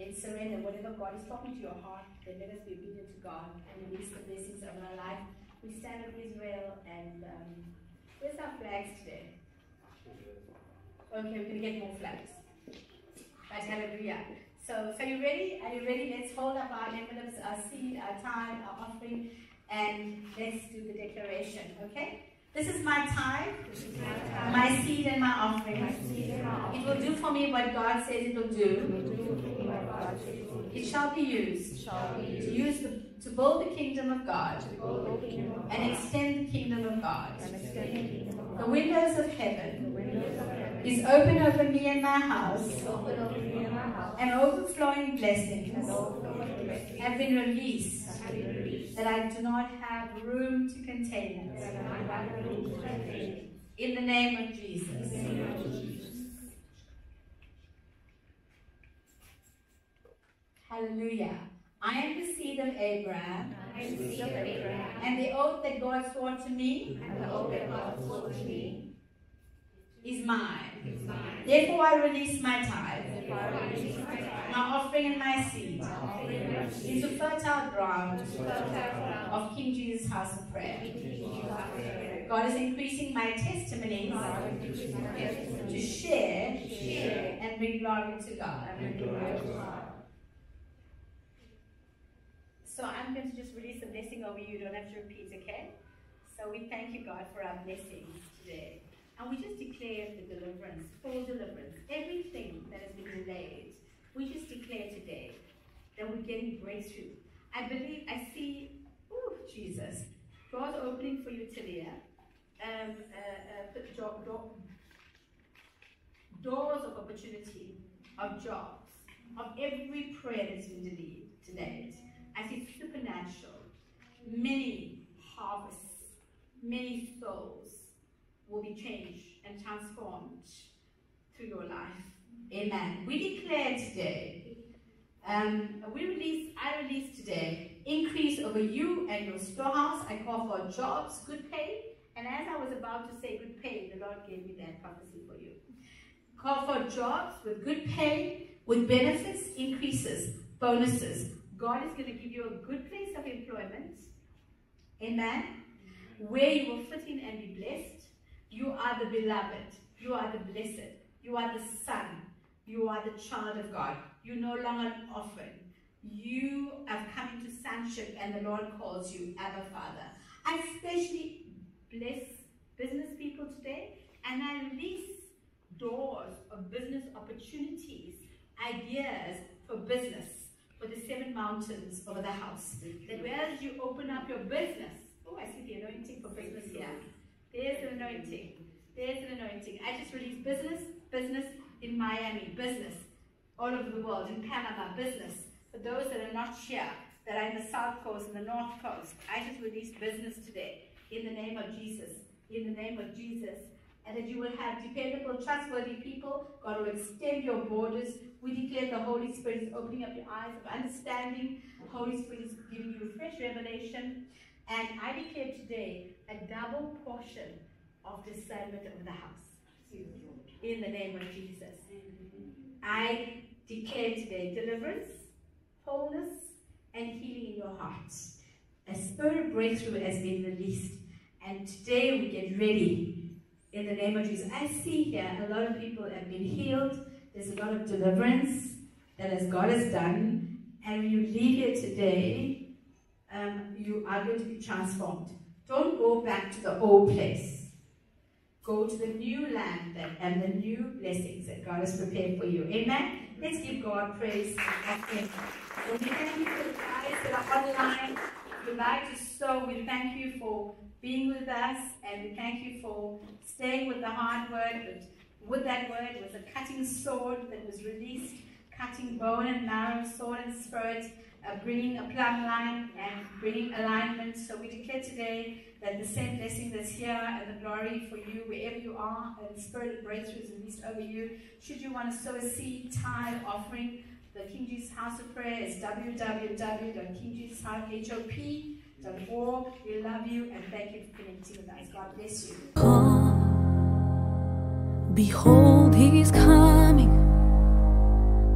and surrender whatever God is talking to your heart, then let us be obedient to God and release the blessings of our life. We stand with Israel and um, where's our flags today? Okay, we're gonna get more flags. But hallelujah. So, so you ready? Are you ready? Let's hold up our envelopes, our seed, our time, our offering, and let's do the declaration. Okay? This is my time, my my seed, and my offering. seed and my It will do for me what God says it will do. offering will do for me what God says it will do. It shall be used Shall be to used use the, to build the kingdom of God to build the kingdom of and extend the kingdom of God. the kingdom of The God. windows of heaven windows of heaven is open over me and my house, is open over me and my house, and overflowing blessings overflowing blessings have been released have been released. That I do not have room to contain it. I have room to contain. In the name of Jesus. the name of Jesus. Hallelujah. I am the seed of Abraham, I the Abraham, and the oath that God swore to me and the oath that God swore to me is mine. is mine. Therefore, I release my tithe, I release my tithe, my offering, and my seed my offering and my seed into fertile ground of King Jesus' house of prayer. in Jesus' name. God is increasing my testimonies God increases my to testimony share to share and bring glory to God. and bring glory to God. So I'm going to just release a blessing over you. You don't have to repeat, okay? So we thank you, God, for our blessings today. And we just declare the deliverance, full deliverance. Everything that has been delayed, we just declare today that we're getting breakthrough. I believe, I see, oh, Jesus, God's opening for you today. Um, uh, uh, doors of opportunity, of jobs, of every prayer that's been delayed today. I see supernatural, many harvests, many souls will be changed and transformed through your life. Amen. We declare today, um, we release, I release today, increase over you and your storehouse. I call for jobs, good pay, And as I was about to say good pay, the Lord gave me that prophecy for you. Call for jobs with good pay, with benefits, increases, bonuses. God is going to give you a good place of employment. Amen. Where you will fit in and be blessed. You are the beloved. You are the blessed. You are the son. You are the child of God. You're no longer an orphan. You have come into sonship and the Lord calls you Abba Father. I especially bless business people today and I release doors of business opportunities, ideas for business for the seven mountains over the house. That whereas you open up your business, oh, I see the anointing for business here. There's an anointing. There's an anointing. I just release business, business in Miami, business all over the world, in Panama, business. For those that are not here, that are in the South Coast and the North Coast, I just released business today in the name of Jesus. In the name of Jesus. And that you will have dependable, trustworthy people. God will extend your borders. We declare the Holy Spirit is opening up your eyes of understanding. The Holy Spirit is giving you fresh revelation. And I declare today a double portion of discernment of the house. In the name of Jesus. I declare today deliverance, wholeness, and healing in your heart. A spirit breakthrough has been released. And today we get ready in the name of Jesus. I see here a lot of people have been healed. There's a lot of deliverance that as God has done. And you leave here today, um, you are going to be transformed. Don't go back to the old place. Go to the new land that, and the new blessings that God has prepared for you. Amen. Let's give God praise and thank. So we thank you for the guys that are online. If you like to sow, we thank you for being with us and we thank you for staying with the hard word. But with that word was a cutting sword that was released, cutting bone and marrow, sword and spirit, uh, bringing a plumb line and bringing alignment. So we declare today that the same blessing that's here and the glory for you wherever you are and the spirit of breakthrough is released over you. Should you want to sow a seed, tithe, offering, the King Jesus House of Prayer is www.kingjesushop.org. We love you and thank you for connecting with us. God bless you. Come, behold, he's coming.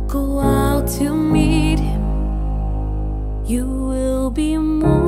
Go out to meet him. You will be more.